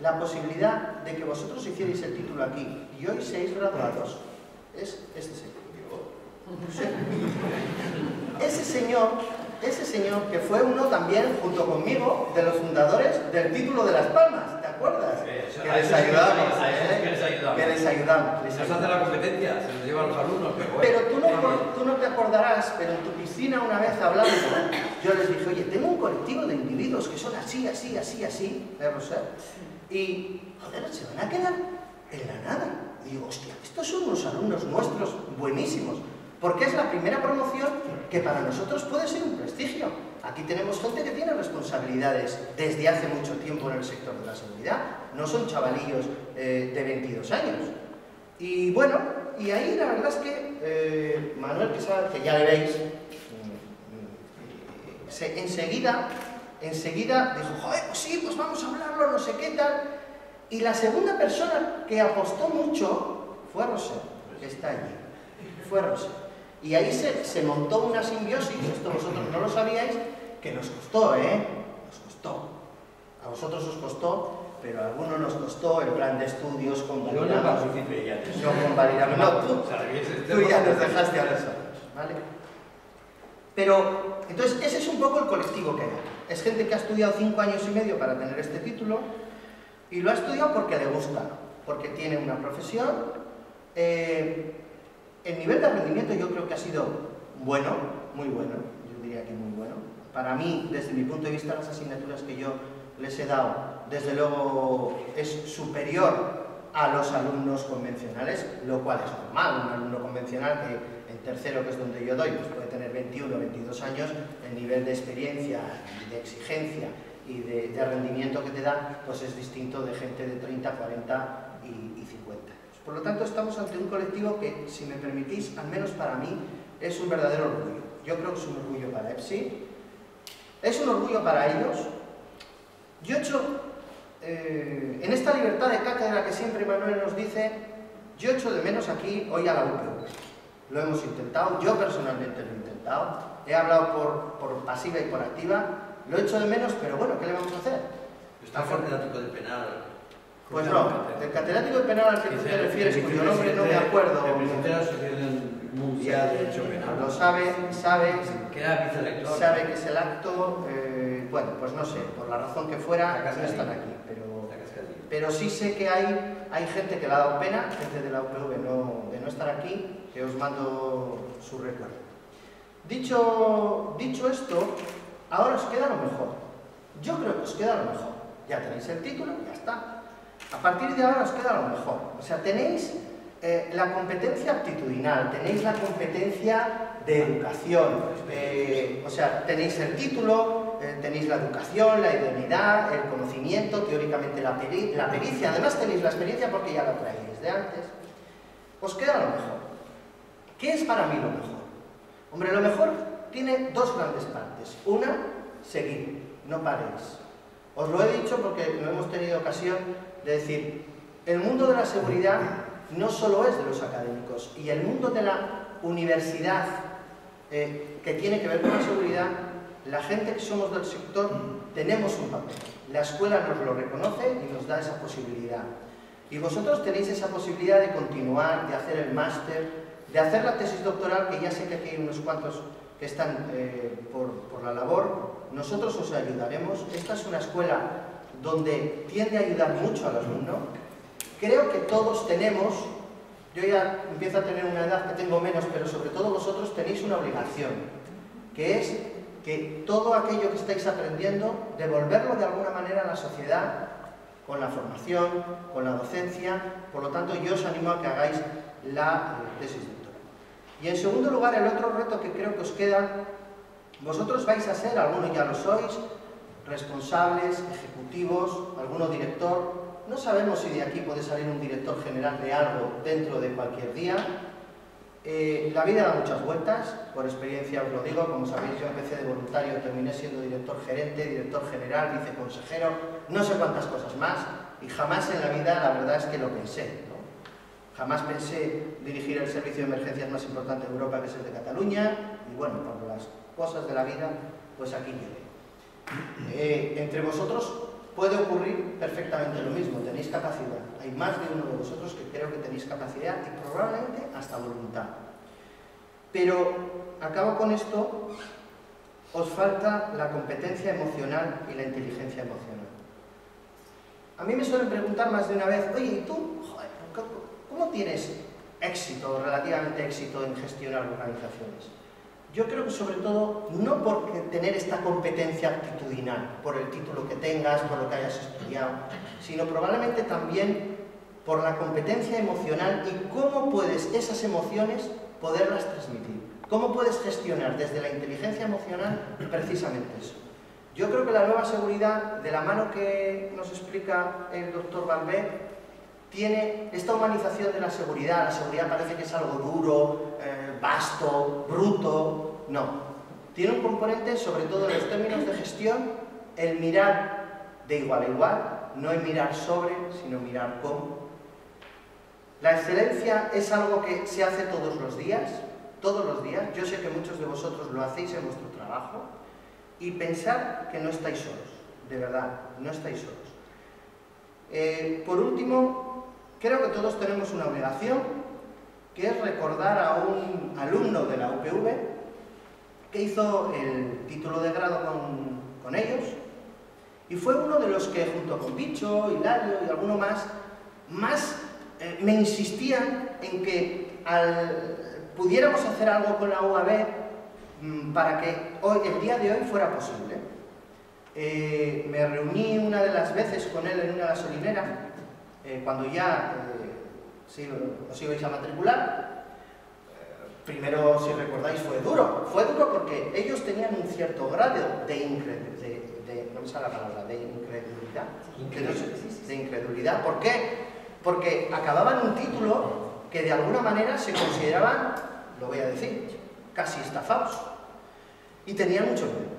la posibilidad de que vosotros hicierais el título aquí y hoy seáis graduados, es este señor. Ese señor, ese señor que fue uno también, junto conmigo, de los fundadores del título de Las Palmas, ¿te acuerdas? Sí, que les ayudamos, ¿eh? que les ayudamos. Que les ayudamos. les Se nos hace ayudamos. la competencia, se nos llevan los alumnos, pero bueno. Pero tú no, Vamos. tú no te acordarás, pero en tu piscina una vez hablando, yo les dije, oye, tengo un colectivo de individuos que son así, así, así, así, ¿eh, Roser? Y, joder, se van a quedar en la nada. Y digo, hostia, estos son unos alumnos nuestros buenísimos, porque es la primera promoción que para nosotros puede ser un prestigio. Aquí tenemos gente que tiene responsabilidades desde hace mucho tiempo en el sector de la seguridad, no son chavalillos eh, de 22 años. Y bueno, y ahí la verdad es que eh, Manuel, que, ya le veis, mm, mm, se- enseguida, enseguida dijo, joder, pues sí, pues vamos a hablarlo, no sé qué tal. Y la segunda persona que apostó mucho fue Roser, que está allí, fue Roser. Y ahí se, se montó una simbiosis, esto vosotros no lo sabíais, que nos costó, ¿eh? Nos costó. A vosotros os costó, pero a algunos nos costó el plan de estudios con Yo no participé ya. No (laughs) convalidamos. No, tú, ya nos dejaste a nosotros, ¿vale? Pero, entonces, ese es un poco el colectivo que hay. Es gente que ha estudiado cinco años y medio para tener este título y lo ha estudiado porque le gusta, porque tiene una profesión. Eh, el nivel de rendimiento yo creo que ha sido bueno, muy bueno, yo diría que muy bueno. Para mí, desde mi punto de vista, las asignaturas que yo les he dado, desde luego es superior a los alumnos convencionales, lo cual es normal. Un alumno convencional que en tercero, que es donde yo doy, pues puede tener 21 o 22 años, el nivel de experiencia de exigencia y de, de rendimiento que te da, pues es distinto de gente de 30, 40 y, y 50 años. Por lo tanto, estamos ante un colectivo que, si me permitís, al menos para mí, es un verdadero orgullo. Yo creo que es un orgullo para EPSI, es un orgullo para ellos. Yo he hecho, eh, en esta libertad de cátedra que siempre Manuel nos dice, yo echo de menos aquí hoy a la UPV. Lo hemos intentado, yo personalmente lo he intentado, he hablado por, por pasiva y por activa, lo he hecho de menos, pero bueno, ¿qué le vamos a hacer? Está catedrático de penal. Pues no, el catedrático de penal al que tú te refieres, cuyo nombre no me acuerdo, Representante de la Asociación Mundial de Derecho Penal. lo sabe, sabe, sabe que es el acto, eh, bueno, pues no sé, por la razón que fuera, La no están aquí, pero, pero sí sé que hay, hay gente que le ha dado pena, gente de la UPV no, de no estar aquí, que os mando su recuerdo. Dicho, dicho esto, ahora os queda lo mejor. Yo creo que os queda lo mejor. Ya tenéis el título, ya está. A partir de ahora os queda lo mejor. O sea, tenéis eh, la competencia actitudinal, tenéis la competencia de educación, eh, o sea, tenéis el título, eh, tenéis la educación, la idoneidad, el conocimiento, teóricamente la pericia, además tenéis la experiencia porque ya la traéis de antes. Os queda lo mejor. ¿Qué es para mí lo mejor? Hombre, lo mejor tiene dos grandes partes. Una, seguir, no paréis. Os lo he dicho porque no hemos tenido ocasión de decir, el mundo de la seguridad no solo es de los académicos y el mundo de la universidad eh, que tiene que ver con la seguridad, la gente que somos del sector tenemos un papel. La escuela nos lo reconoce y nos da esa posibilidad. Y vosotros tenéis esa posibilidad de continuar, de hacer el máster, de hacer la tesis doctoral, que ya sé que aquí hay unos cuantos que están eh, por la labor. Nosotros os ayudaremos. Esta es una escuela donde tiende a ayudar mucho al alumno. Creo que todos tenemos, yo ya empiezo a tener una edad que tengo menos, pero sobre todo vosotros tenéis una obligación, que es que todo aquello que estáis aprendiendo, devolverlo de alguna manera a la sociedad, con la formación, con la docencia. Por lo tanto, yo os animo a que hagáis la tesis doctoral. Y en segundo lugar, el otro reto que creo que os queda, vosotros vais a ser, algunos ya lo sois, responsables, ejecutivos, alguno director. No sabemos si de aquí puede salir un director general de algo dentro de cualquier día. Eh, la vida da muchas vueltas, por experiencia os lo digo, como sabéis yo empecé de voluntario, terminé siendo director gerente, director general, viceconsejero, no sé cuántas cosas más, y jamás en la vida la verdad es que lo pensé. ¿no? Jamás pensé dirigir el servicio de emergencias más importante de Europa, que es el de Cataluña, y bueno, por las cosas de la vida, pues aquí llegué. Eh, entre vosotros puede ocurrir perfectamente lo mismo, tenéis capacidad. Hay más de uno de vosotros que creo que tenéis capacidad y probablemente hasta voluntad. Pero acabo con esto, os falta la competencia emocional y la inteligencia emocional. A mí me suelen preguntar más de una vez, oye, ¿y tú, joder, ¿cómo- tienes éxito, relativamente éxito en gestionar organizaciones? Yo creo que sobre todo, no por tener esta competencia actitudinal, por el título que tengas, por lo que hayas estudiado, sino probablemente también por la competencia emocional y cómo puedes esas emociones poderlas transmitir. Cómo puedes gestionar desde la inteligencia emocional precisamente eso. Yo creo que la nueva seguridad, de la mano que nos explica el doctor Valvé, tiene esta humanización de la seguridad. La seguridad parece que es algo duro, eh, vasto, bruto. No. Tiene un componente, sobre todo en los términos de gestión, el mirar de igual a igual, no el mirar sobre, sino mirar cómo. La excelencia es algo que se hace todos los días, todos los días. Yo sé que muchos de vosotros lo hacéis en vuestro trabajo. Y pensar que no estáis solos, de verdad, no estáis solos. Eh, por último, creo que todos tenemos una obligación, que es recordar a un alumno de la UPV que hizo el título de grado con, con ellos y fue uno de los que junto con Picho, Hilario y alguno más, más eh, me insistían en que al, pudiéramos hacer algo con la UAB mm, para que hoy, el día de hoy fuera posible. Eh, me reuní una de las veces con él en una gasolinera, eh, cuando ya si, os ibais a matricular. Primero, si recordáis, fue duro. Fue duro porque ellos tenían un cierto grado de incredulidad. De, no me sale la palabra, de incredulidad. De incredulidad. ¿Por qué? porque acababan un título que de alguna manera se consideraban, lo voy a decir, casi estafados. Y tenían mucho miedo.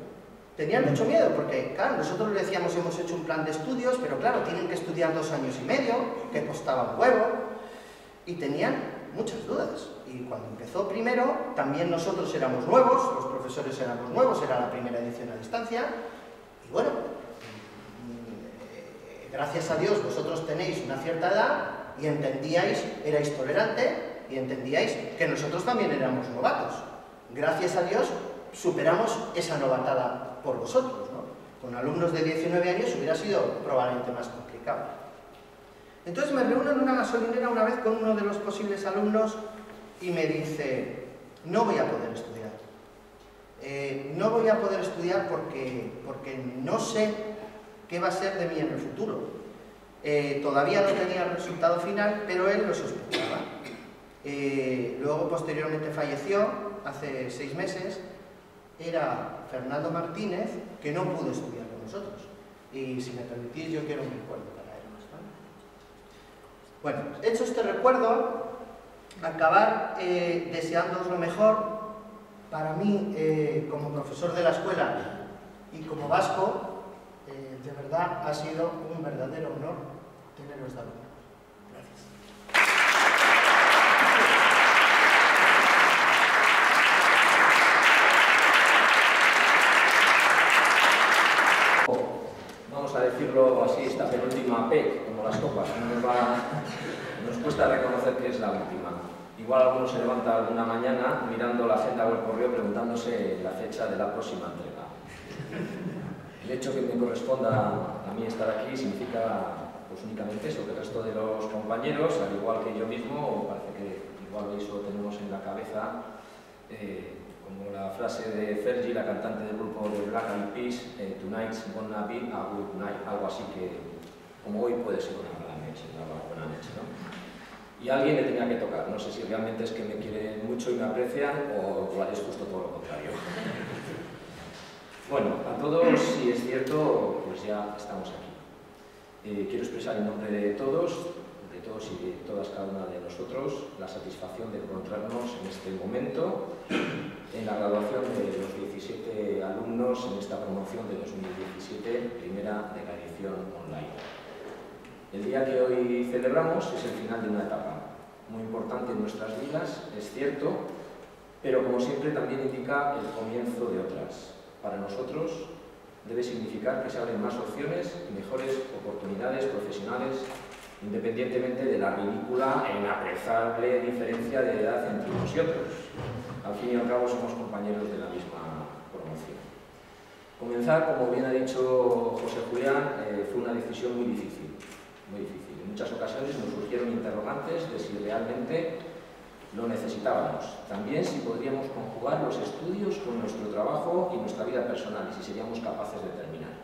Tenían mucho miedo porque, claro, nosotros le decíamos hemos hecho un plan de estudios, pero claro, tienen que estudiar dos años y medio, que costaba un huevo, y tenían muchas dudas. Y cuando empezó primero, también nosotros éramos nuevos, los profesores éramos nuevos, era la primera edición a distancia, y bueno, gracias a Dios vosotros tenéis una cierta edad y entendíais, erais tolerante y entendíais que nosotros también éramos novatos. Gracias a Dios superamos esa novatada por vosotros. ¿no? Con alumnos de 19 años hubiera sido probablemente más complicado. Entonces me reúno en una gasolinera una vez con uno de los posibles alumnos y me dice, no voy a poder estudiar. Eh, no voy a poder estudiar porque, porque no sé qué va a ser de mí en el futuro. Eh, todavía no tenía el resultado final, pero él lo sospechaba. Eh, luego, posteriormente, falleció, hace seis meses. Era Fernando Martínez, que no pudo estudiar con nosotros. Y si me permitís, yo quiero un recuerdo. Bueno, hecho este recuerdo, acabar eh, deseándoos lo mejor, para mí, como profesor de la escuela y como vasco, de verdad ha sido un verdadero honor teneros de. Gracias. Vamos a decirlo así, esta penúltima P, como las copas, nos, va, nos cuesta reconocer que es la última. Igual alguno se levanta alguna mañana mirando la agenda o el correo preguntándose la fecha de la próxima entrega. El hecho que me corresponda a mí estar aquí significa pues únicamente eso, que el resto de los compañeros, al igual que yo mismo, parece que igual eso tenemos en la cabeza, eh, como la frase de Fergie, la cantante del grupo de Black Eyed Peas, eh, Tonight's gonna be a good night, algo así que, como hoy puede ser una mala noche, una buena noche, ¿no? Y alguien le tenía que tocar, no sé si realmente es que me quieren mucho y me aprecian o, o es justo todo lo contrario. Bueno, a todos, si es cierto, pues ya estamos aquí. Eh, quiero expresar en nombre de todos, de todos y de todas cada una de nosotros, la satisfacción de encontrarnos en este momento en la graduación de los 17 alumnos en esta promoción de 2017, primera de la edición online. El día que hoy celebramos es el final de una etapa muy importante en nuestras vidas, es cierto, pero como siempre también indica el comienzo de otras para nosotros debe significar que se abren más opciones y mejores oportunidades profesionales independientemente de la ridícula e inapreciable diferencia de edad entre unos y otros. Al fin y al cabo somos compañeros de la misma promoción. Comenzar, como bien ha dicho José Julián, eh, fue una decisión muy difícil, muy difícil. En muchas ocasiones nos surgieron interrogantes de si realmente lo necesitábamos. También si podríamos conjugar los estudios con nuestro trabajo y nuestra vida personal y si seríamos capaces de terminar.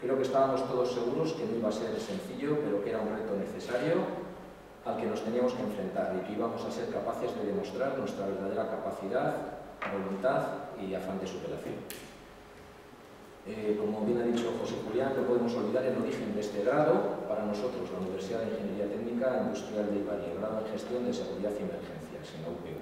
Creo que estábamos todos seguros que no iba a ser sencillo, pero que era un reto necesario al que nos teníamos que enfrentar y que íbamos a ser capaces de demostrar nuestra verdadera capacidad, voluntad y afán de superación. Eh, como bien ha dicho José Julián, no podemos olvidar el origen de este grado. Para nosotros, la Universidad de Ingeniería Técnica Industrial de Ibaria, el grado en Gestión de Seguridad y Emergencias, en la UPV.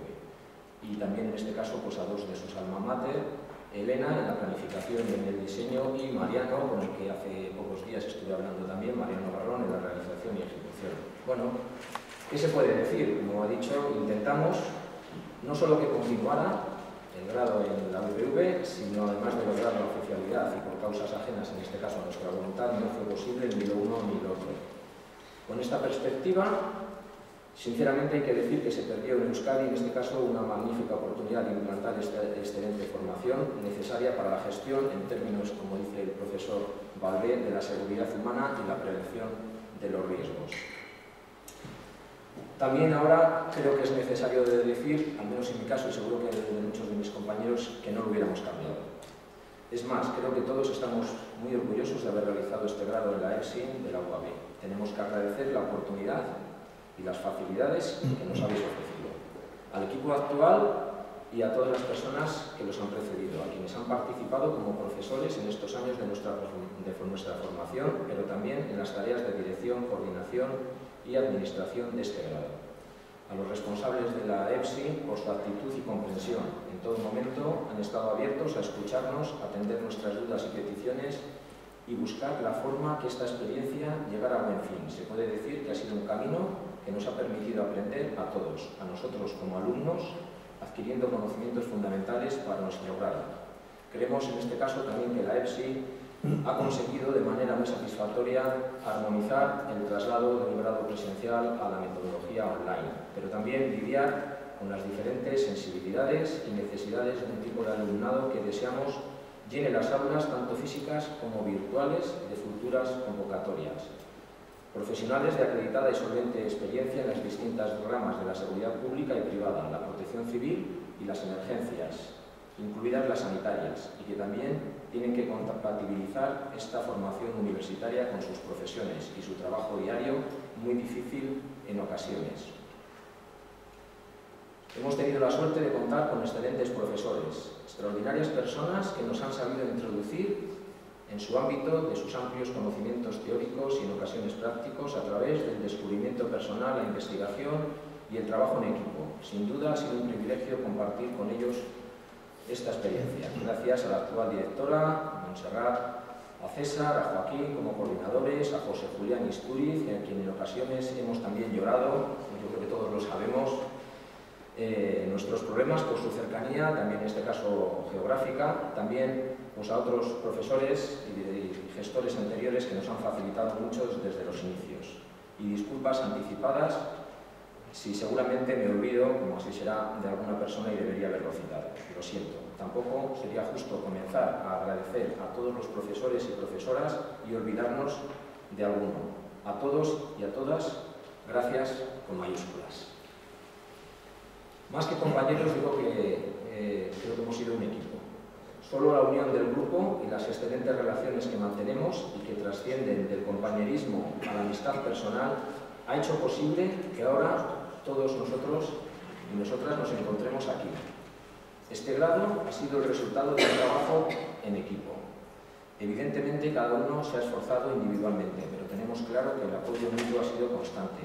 Y también en este caso pues, a dos de sus alma mater, Elena en la planificación y en el diseño y Mariano, con el que hace pocos días estuve hablando también, Mariano Barrón en la realización y ejecución. Bueno, ¿Qué se puede decir? Como he dicho, intentamos no solo que continuara en la UPV, sino además de lograr la oficialidad y por causas ajenas, en este caso a nuestra voluntad, no fue posible ni lo uno ni lo otro. Con esta perspectiva, sinceramente hay que decir que se perdió en Euskadi, en este caso, una magnífica oportunidad de implantar esta excelente formación necesaria para la gestión, en términos, como dice el profesor Valvé, de la seguridad humana y la prevención de los riesgos. También ahora creo que es necesario decir, al menos en mi caso y seguro que de muchos de mis compañeros, que no lo hubiéramos cambiado. Es más, creo que todos estamos muy orgullosos de haber realizado este grado en la EPSIN de la UAB. Tenemos que agradecer la oportunidad y las facilidades que nos habéis ofrecido. Al equipo actual y a todas las personas que los han precedido, a quienes han participado como profesores en estos años de nuestra, de nuestra formación, pero también en las tareas de dirección, coordinación y administración de este grado. A los responsables de la EPSI por su actitud y comprensión. En todo momento han estado abiertos a escucharnos, atender nuestras dudas y peticiones y buscar la forma que esta experiencia llegara a buen fin. Se puede decir que ha sido un camino que nos ha permitido aprender a todos, a nosotros como alumnos, adquiriendo conocimientos fundamentales para nuestro grado. Creemos en este caso también que la EPSI ha conseguido de manera muy satisfactoria armonizar el traslado de un grado presencial a la metodología online, pero también lidiar con las diferentes sensibilidades y necesidades de un tipo de alumnado que deseamos llene las aulas tanto físicas como virtuales de futuras convocatorias. Profesionales de acreditada y solvente experiencia en las distintas ramas de la seguridad pública y privada, la protección civil y las emergencias, incluidas las sanitarias, y que también tienen que compatibilizar esta formación universitaria con sus profesiones y su trabajo diario, muy difícil en ocasiones. Hemos tenido la suerte de contar con excelentes profesores, extraordinarias personas que nos han sabido introducir en su ámbito de sus amplios conocimientos teóricos y en ocasiones prácticos a través del descubrimiento personal, la investigación y el trabajo en equipo. Sin duda ha sido un privilegio compartir con ellos esta experiencia. Gracias a la actual directora, Montserrat, a César, a Joaquín como coordinadores, a José Julián Isturiz, a quien en ocasiones hemos también llorado, yo creo que todos lo sabemos, eh, nuestros problemas por su cercanía, también en este caso geográfica, también pues, a otros profesores y, gestores anteriores que nos han facilitado mucho desde los inicios. Y disculpas anticipadas si seguramente me olvido, como así será, de alguna persona y debería haberlo citado. Lo siento. Tampoco sería justo comenzar a agradecer a todos los profesores y profesoras y olvidarnos de alguno. A todos y a todas, gracias con mayúsculas. Más que compañeros, digo que eh, creo que hemos sido un equipo. Solo la unión del grupo y las excelentes relaciones que mantenemos y que trascienden del compañerismo a la amistad personal ha hecho posible que ahora todos nosotros y nosotras nos encontremos aquí. Este grado ha sido el resultado de un trabajo en equipo. Evidentemente cada uno se ha esforzado individualmente, pero tenemos claro que el apoyo mutuo ha sido constante.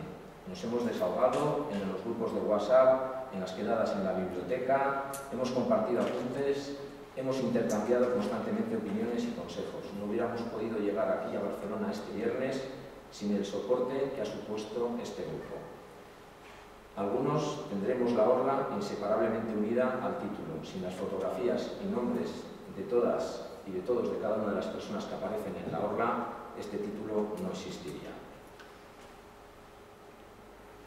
Nos hemos desahogado en los grupos de WhatsApp, en las quedadas en la biblioteca, hemos compartido apuntes, hemos intercambiado constantemente opiniones y consejos. No hubiéramos podido llegar aquí a Barcelona este viernes sin el soporte que ha supuesto este grupo. Algunos tendremos la orla inseparablemente unida al título. Sin las fotografías y nombres de todas y de todos de cada una de las personas que aparecen en la orla, este título no existiría.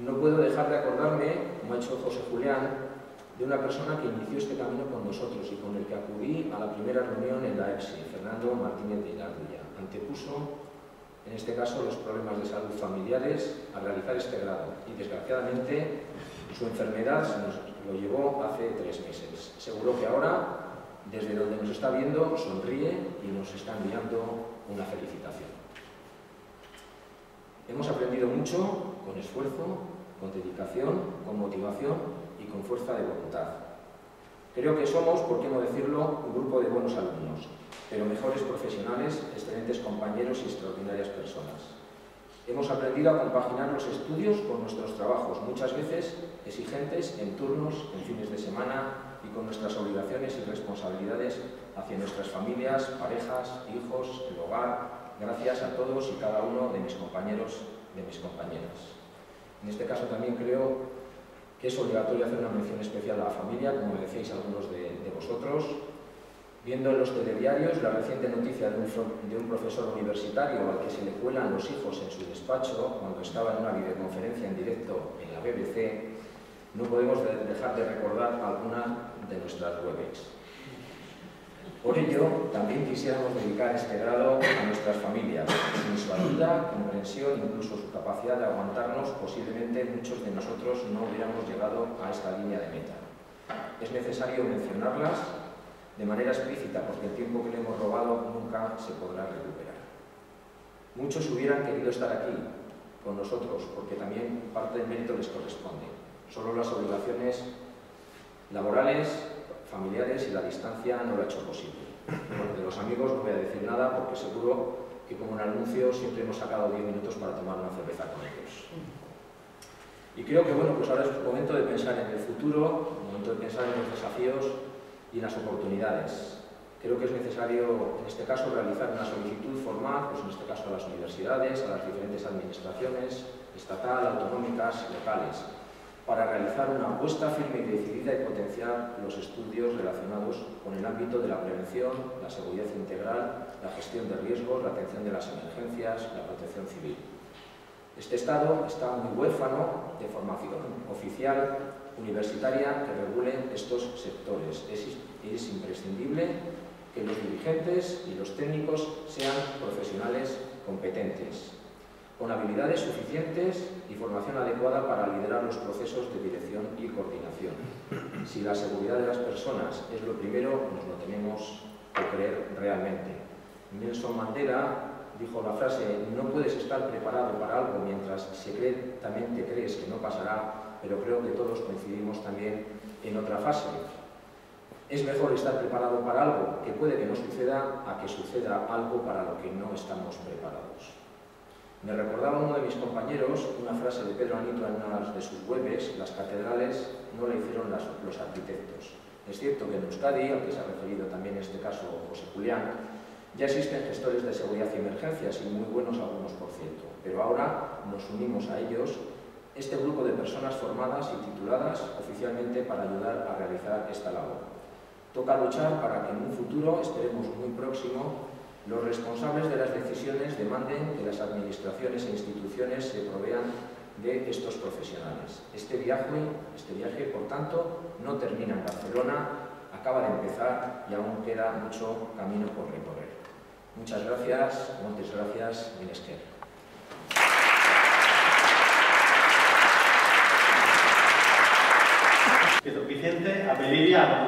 No puedo dejar de acordarme, como ha hecho José Julián, de una persona que inició este camino con nosotros y con el que acudí a la primera reunión en la EPSI, Fernando Martínez de Igarduya. Antepuso, en este caso, los problemas de salud familiares a realizar este grado y, desgraciadamente, su enfermedad nos lo llevó hace tres meses. Seguro que ahora, desde donde nos está viendo, sonríe y nos está enviando una felicitación. Hemos aprendido mucho con esfuerzo, con dedicación, con motivación y con fuerza de voluntad. Creo que somos, por qué no decirlo, un grupo de buenos alumnos, pero mejores profesionales, excelentes compañeros y extraordinarias personas. Hemos aprendido a compaginar los estudios con nuestros trabajos, muchas veces exigentes en turnos, en fines de semana y con nuestras obligaciones y responsabilidades hacia nuestras familias, parejas, hijos, el hogar, gracias a todos y cada uno de mis compañeros, de mis compañeras. En este caso también creo que es obligatorio hacer una mención especial a la familia, como decíais algunos de, de vosotros, viendo en los telediarios la reciente noticia de un, de un, profesor universitario al que se le cuelan los hijos en su despacho cuando estaba en una videoconferencia en directo en la BBC, no podemos dejar de recordar alguna de nuestras WebEx. Por ello, también quisiéramos dedicar este grado a nuestras familias, sin su ayuda, comprensión, incluso su capacidad de aguantarnos, posiblemente muchos de nosotros no hubiéramos llegado a esta línea de meta. Es necesario mencionarlas de manera explícita, porque el tiempo que le hemos robado nunca se podrá recuperar. Muchos hubieran querido estar aquí, con nosotros, porque también parte del mérito les corresponde. Solo las obligaciones laborales, familiares y la distancia no lo ha hecho posible. Bueno, de los amigos no voy a decir nada porque seguro que como un anuncio siempre hemos sacado 10 minutos para tomar una cerveza con ellos. Y creo que bueno, pues ahora es momento de pensar en el futuro, momento de pensar en los desafíos y las oportunidades. Creo que es necesario, en este caso, realizar una solicitud formal, pues en este caso a las universidades, a las diferentes administraciones, estatal, autonómicas, locales, para realizar una apuesta firme y decidida y potenciar los estudios relacionados con el ámbito de la prevención, la seguridad integral, la gestión de riesgos, la atención de las emergencias, la protección civil. Este Estado está muy huérfano de formación oficial universitaria que regule estos sectores. Es, es imprescindible que los dirigentes y los técnicos sean profesionales competentes, con habilidades suficientes y formación adecuada para liderar los procesos de dirección y coordinación. Si la seguridad de las personas es lo primero, nos lo tenemos que creer realmente. Nelson Mandela dijo la frase, no puedes estar preparado para algo mientras secretamente crees que no pasará, pero creo que todos coincidimos también en otra fase. Es mejor estar preparado para algo que puede que no suceda a que suceda algo para lo que no estamos preparados. Me recordaba uno de mis compañeros una frase de Pedro Anito en una de sus webs, las catedrales no la hicieron los arquitectos. Es cierto que en Euskadi, al que se ha referido también en este caso José Julián, ya existen gestores de seguridad y emergencias y muy buenos algunos por cierto, pero ahora nos unimos a ellos, este grupo de personas formadas y tituladas oficialmente para ayudar a realizar esta labor. Toca luchar para que en un futuro, esperemos muy próximo, los responsables de las decisiones demanden que las administraciones e instituciones se provean de estos profesionales. Este viaje, este viaje, por tanto, no termina en Barcelona, acaba de empezar y aún queda mucho camino por recorrer. Muchas gracias, muchas gracias, Minesker. Vicente, a Melilla,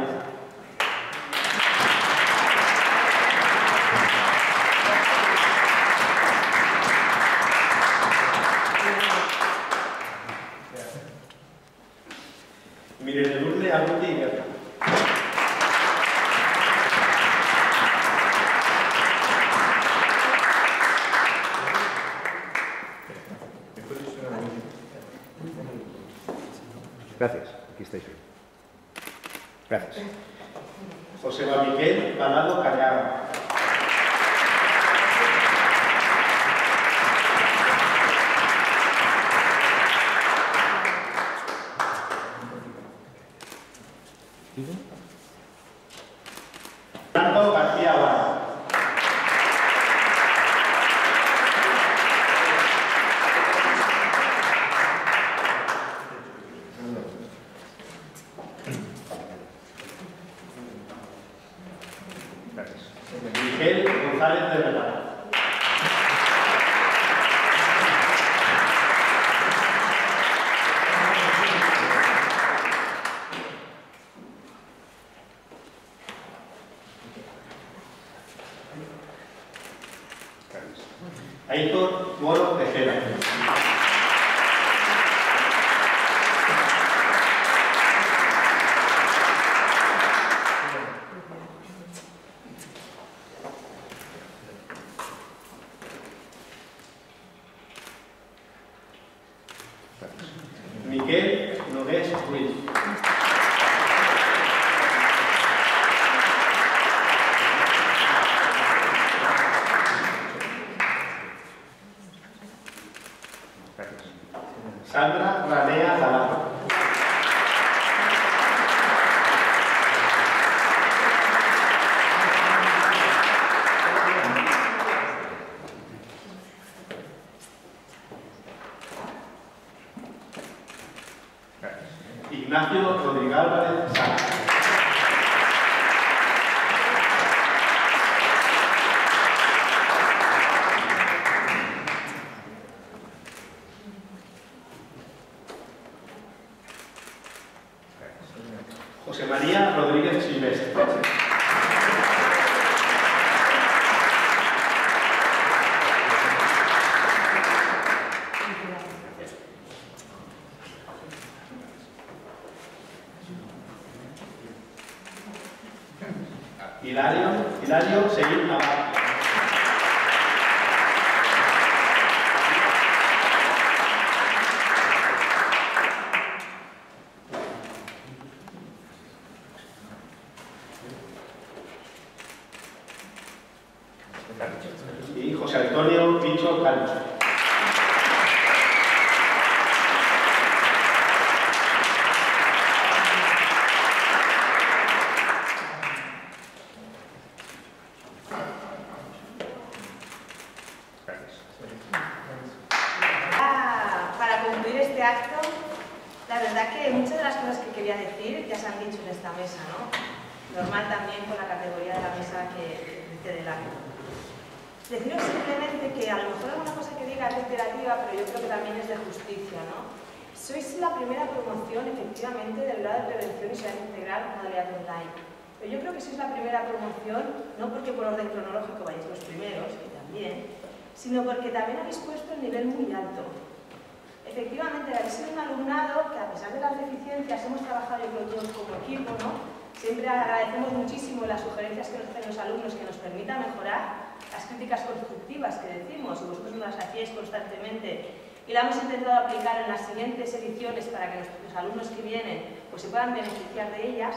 en las siguientes ediciones para que los alumnos que vienen pues, se puedan beneficiar de ellas.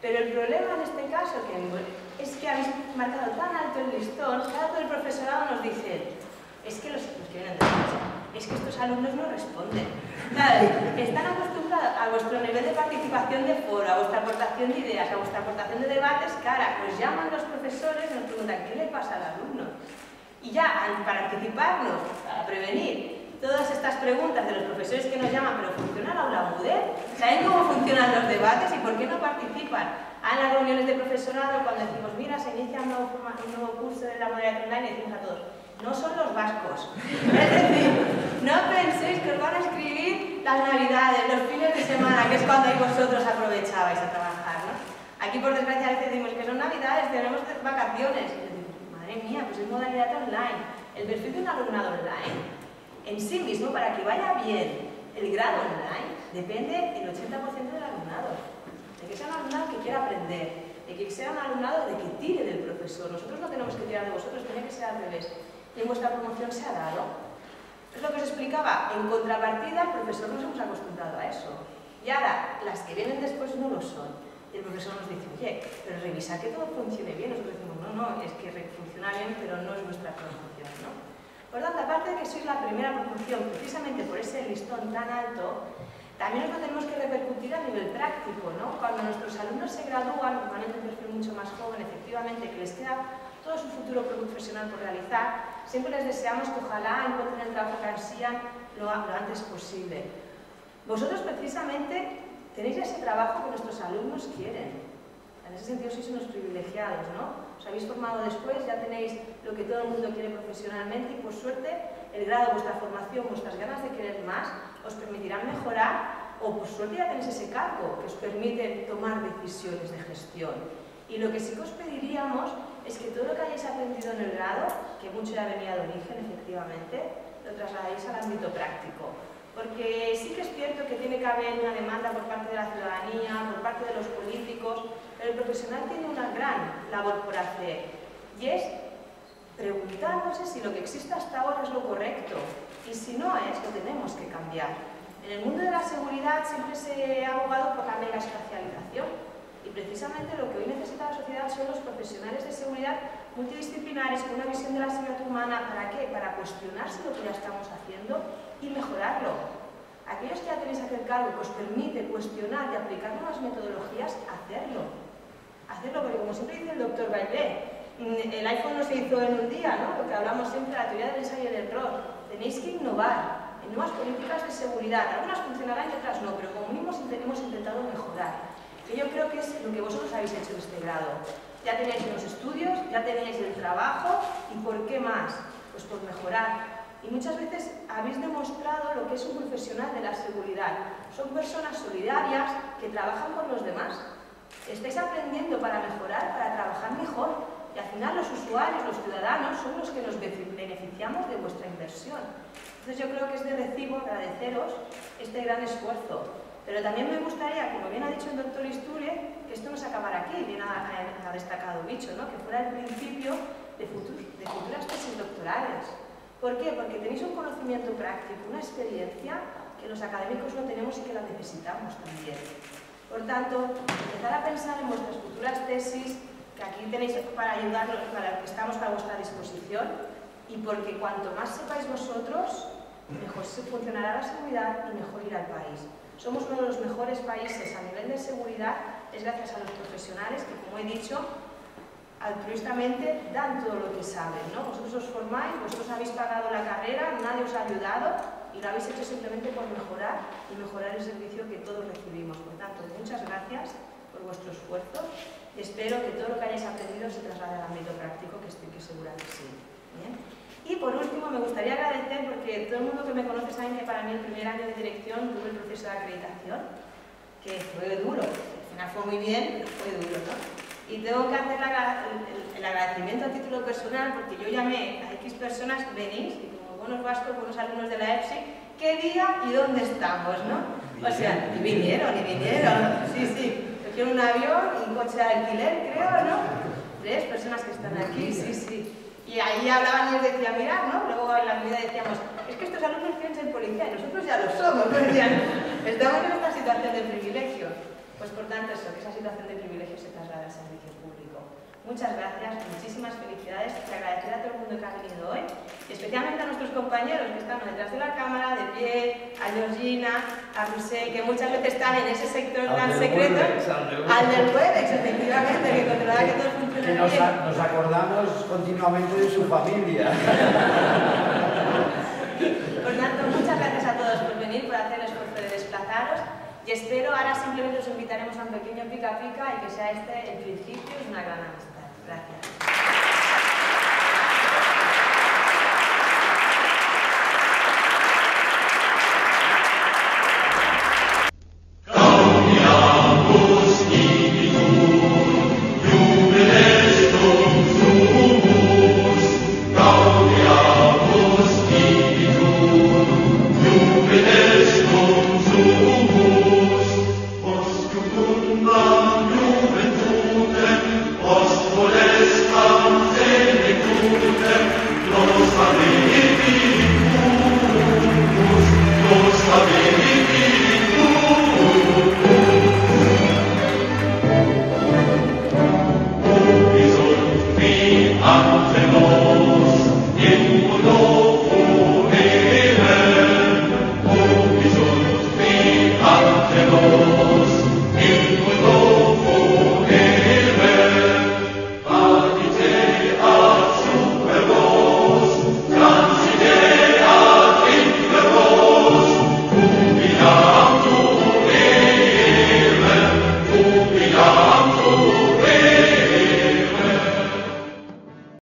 Pero el problema en este caso es que habéis marcado tan alto el listón, ahora todo el profesorado nos dice, es que los, los que vienen de es que estos alumnos no responden. Están acostumbrados a vuestro nivel de participación de foro, a vuestra aportación de ideas, a vuestra aportación de debates, cara, pues llaman los profesores y nos preguntan qué le pasa al alumno. Y ya, para anticiparnos, para prevenir todas estas preguntas de los profesores que nos llaman, pero ¿funciona la aula MUDER? ¿Saben cómo funcionan los debates y por qué no participan? A las reuniones de profesorado, cuando decimos, mira, se inicia un nuevo, curso de la modalidad online, decimos a todos, no son los vascos. (laughs) Es decir, no penséis que os van a escribir las navidades, los fines de semana, que es cuando ahí vosotros aprovechabais a trabajar, ¿no? Aquí, por desgracia, a veces decimos que son navidades, tenemos vacaciones. Madre mía, pues es modalidad online. El perfil de un alumnado online, en sí mismo, para que vaya bien el grado online, depende el 80% del alumnado. De que sea un alumnado que quiera aprender, de que sea un alumnado de que tire del profesor. Nosotros no tenemos que tirar de vosotros, tiene que ser al revés. Y en vuestra promoción se ha dado. Es lo que os explicaba, en contrapartida el profesor nos hemos acostumbrado a eso. Y ahora, las que vienen después no lo son. Y el profesor nos dice, oye, pero revisa que todo funcione bien. Nosotros decimos, no, no, es que funciona bien, pero no es nuestra promoción, ¿no? Por tanto, aparte de que sois la primera promoción, precisamente por ese listón tan alto, también os lo tenemos que repercutir a nivel práctico, ¿no? Cuando nuestros alumnos se gradúan, normalmente un perfil mucho más joven, efectivamente, que les queda todo su futuro profesional por realizar, siempre les deseamos que ojalá encuentren el trabajo que ansían lo, lo antes posible. Vosotros precisamente tenéis ese trabajo que nuestros alumnos quieren. En ese sentido sois unos privilegiados, ¿no? Os habéis formado después, ya tenéis lo que todo el mundo quiere profesionalmente y por suerte el grado de vuestra formación, vuestras ganas de querer más, os permitirán mejorar o por suerte ya tenéis ese cargo que os permite tomar decisiones de gestión. Y lo que sí que os pediríamos es que todo lo que hayáis aprendido en el grado, que mucho ya venía de origen efectivamente, lo trasladéis al ámbito práctico. Porque sí que es cierto que tiene que haber una demanda por parte de la ciudadanía, por parte de los políticos, pero el profesional tiene una gran labor por hacer y es preguntándose si lo que existe hasta ahora es lo correcto y si no es, lo tenemos que cambiar. En el mundo de la seguridad siempre se ha abogado por la mega especialización y precisamente lo que hoy necesita la sociedad son los profesionales de seguridad multidisciplinares con una visión de la seguridad humana. ¿Para qué? Para cuestionarse lo que ya estamos haciendo y mejorarlo. Aquellos que ya tenéis aquel cargo que os permite cuestionar y aplicar nuevas metodologías, hacerlo. Hacerlo, porque como siempre dice el doctor Bailé, mm, el iPhone no se hizo en un día, ¿no? Porque hablamos siempre de la teoría del ensayo y el error. Tenéis que innovar en nuevas políticas de seguridad. Algunas funcionarán y otras no, pero como mínimo hemos intentado mejorar. Que yo creo que es lo que vosotros habéis hecho en este grado. Ya tenéis los estudios, ya tenéis el trabajo, ¿y por qué más? Pues por mejorar. Y muchas veces habéis demostrado lo que es un profesional de la seguridad. Son personas solidarias que trabajan por los demás. Estáis aprendiendo para mejorar, para trabajar mejor. Y al final los usuarios, los ciudadanos, son los que nos beneficiamos de vuestra inversión. Entonces yo creo que es de recibo agradeceros este gran esfuerzo. Pero también me gustaría, como bien ha dicho el doctor Isture, que esto no se acabara aquí, bien ha, destacado Bicho, ¿no? que fuera el principio de, de futuras tesis doctorales. ¿Por qué? Porque tenéis un conocimiento práctico, una experiencia que los académicos no tenemos y que la necesitamos también. Por tanto, empezar a pensar en vuestras futuras tesis, que aquí tenéis para ayudarnos, para, estamos a vuestra disposición, y porque cuanto más sepáis vosotros, mejor funcionará la seguridad y mejor irá el país. Somos uno de los mejores países a nivel de seguridad, es gracias a los profesionales que, como he dicho, altruistamente dan todo lo que saben. ¿no? Vosotros os formáis, vosotros habéis pagado la carrera, nadie os ha ayudado y lo habéis hecho simplemente por mejorar y mejorar el servicio que todos recibimos. Por tanto, muchas gracias por vuestro esfuerzo espero que todo lo que hayáis aprendido se traslade al ámbito práctico, que estoy que segura que sí. ¿Bien? Y por último, me gustaría agradecer, porque todo el mundo que me conoce sabe que para mí el primer año de dirección tuve el proceso de acreditación, que fue duro. Al final fue muy bien, pero fue duro, ¿no? Y tengo que hacer el, agradecimiento a título personal, porque yo llamé a X personas, venís, buenos vascos, buenos alumnos de la EPSI, ¿qué día y dónde estamos, no? O sea, y vinieron, y vinieron, sí, sí. Cogieron un avión y un coche de alquiler, creo, ¿no? Tres personas que están aquí, sí, sí. Y ahí hablaban y les decía, mirad, ¿no? Luego en la comida decíamos, es que estos alumnos quieren ser policía y nosotros ya lo somos, ¿no? Decían, estamos en esta situación de privilegio. Pues por tanto, eso, que esa situación de privilegio se traslada servicio público. Muchas gracias, muchísimas felicidades y agradecer a todo el mundo que ha venido hoy, y especialmente a nuestros compañeros que están detrás de la cámara, de pie, a Georgina, a José, que muchas veces están en ese sector tan secreto, al del WebEx, efectivamente, que controla que todo funcione que nos, bien. a, nos acordamos continuamente de su familia. Por tanto, muchas gracias a todos por venir, por hacer el esfuerzo de desplazaros y espero, ahora simplemente os invitaremos a un pequeño pica pica y que sea este el principio de una gran amistad. Gracias.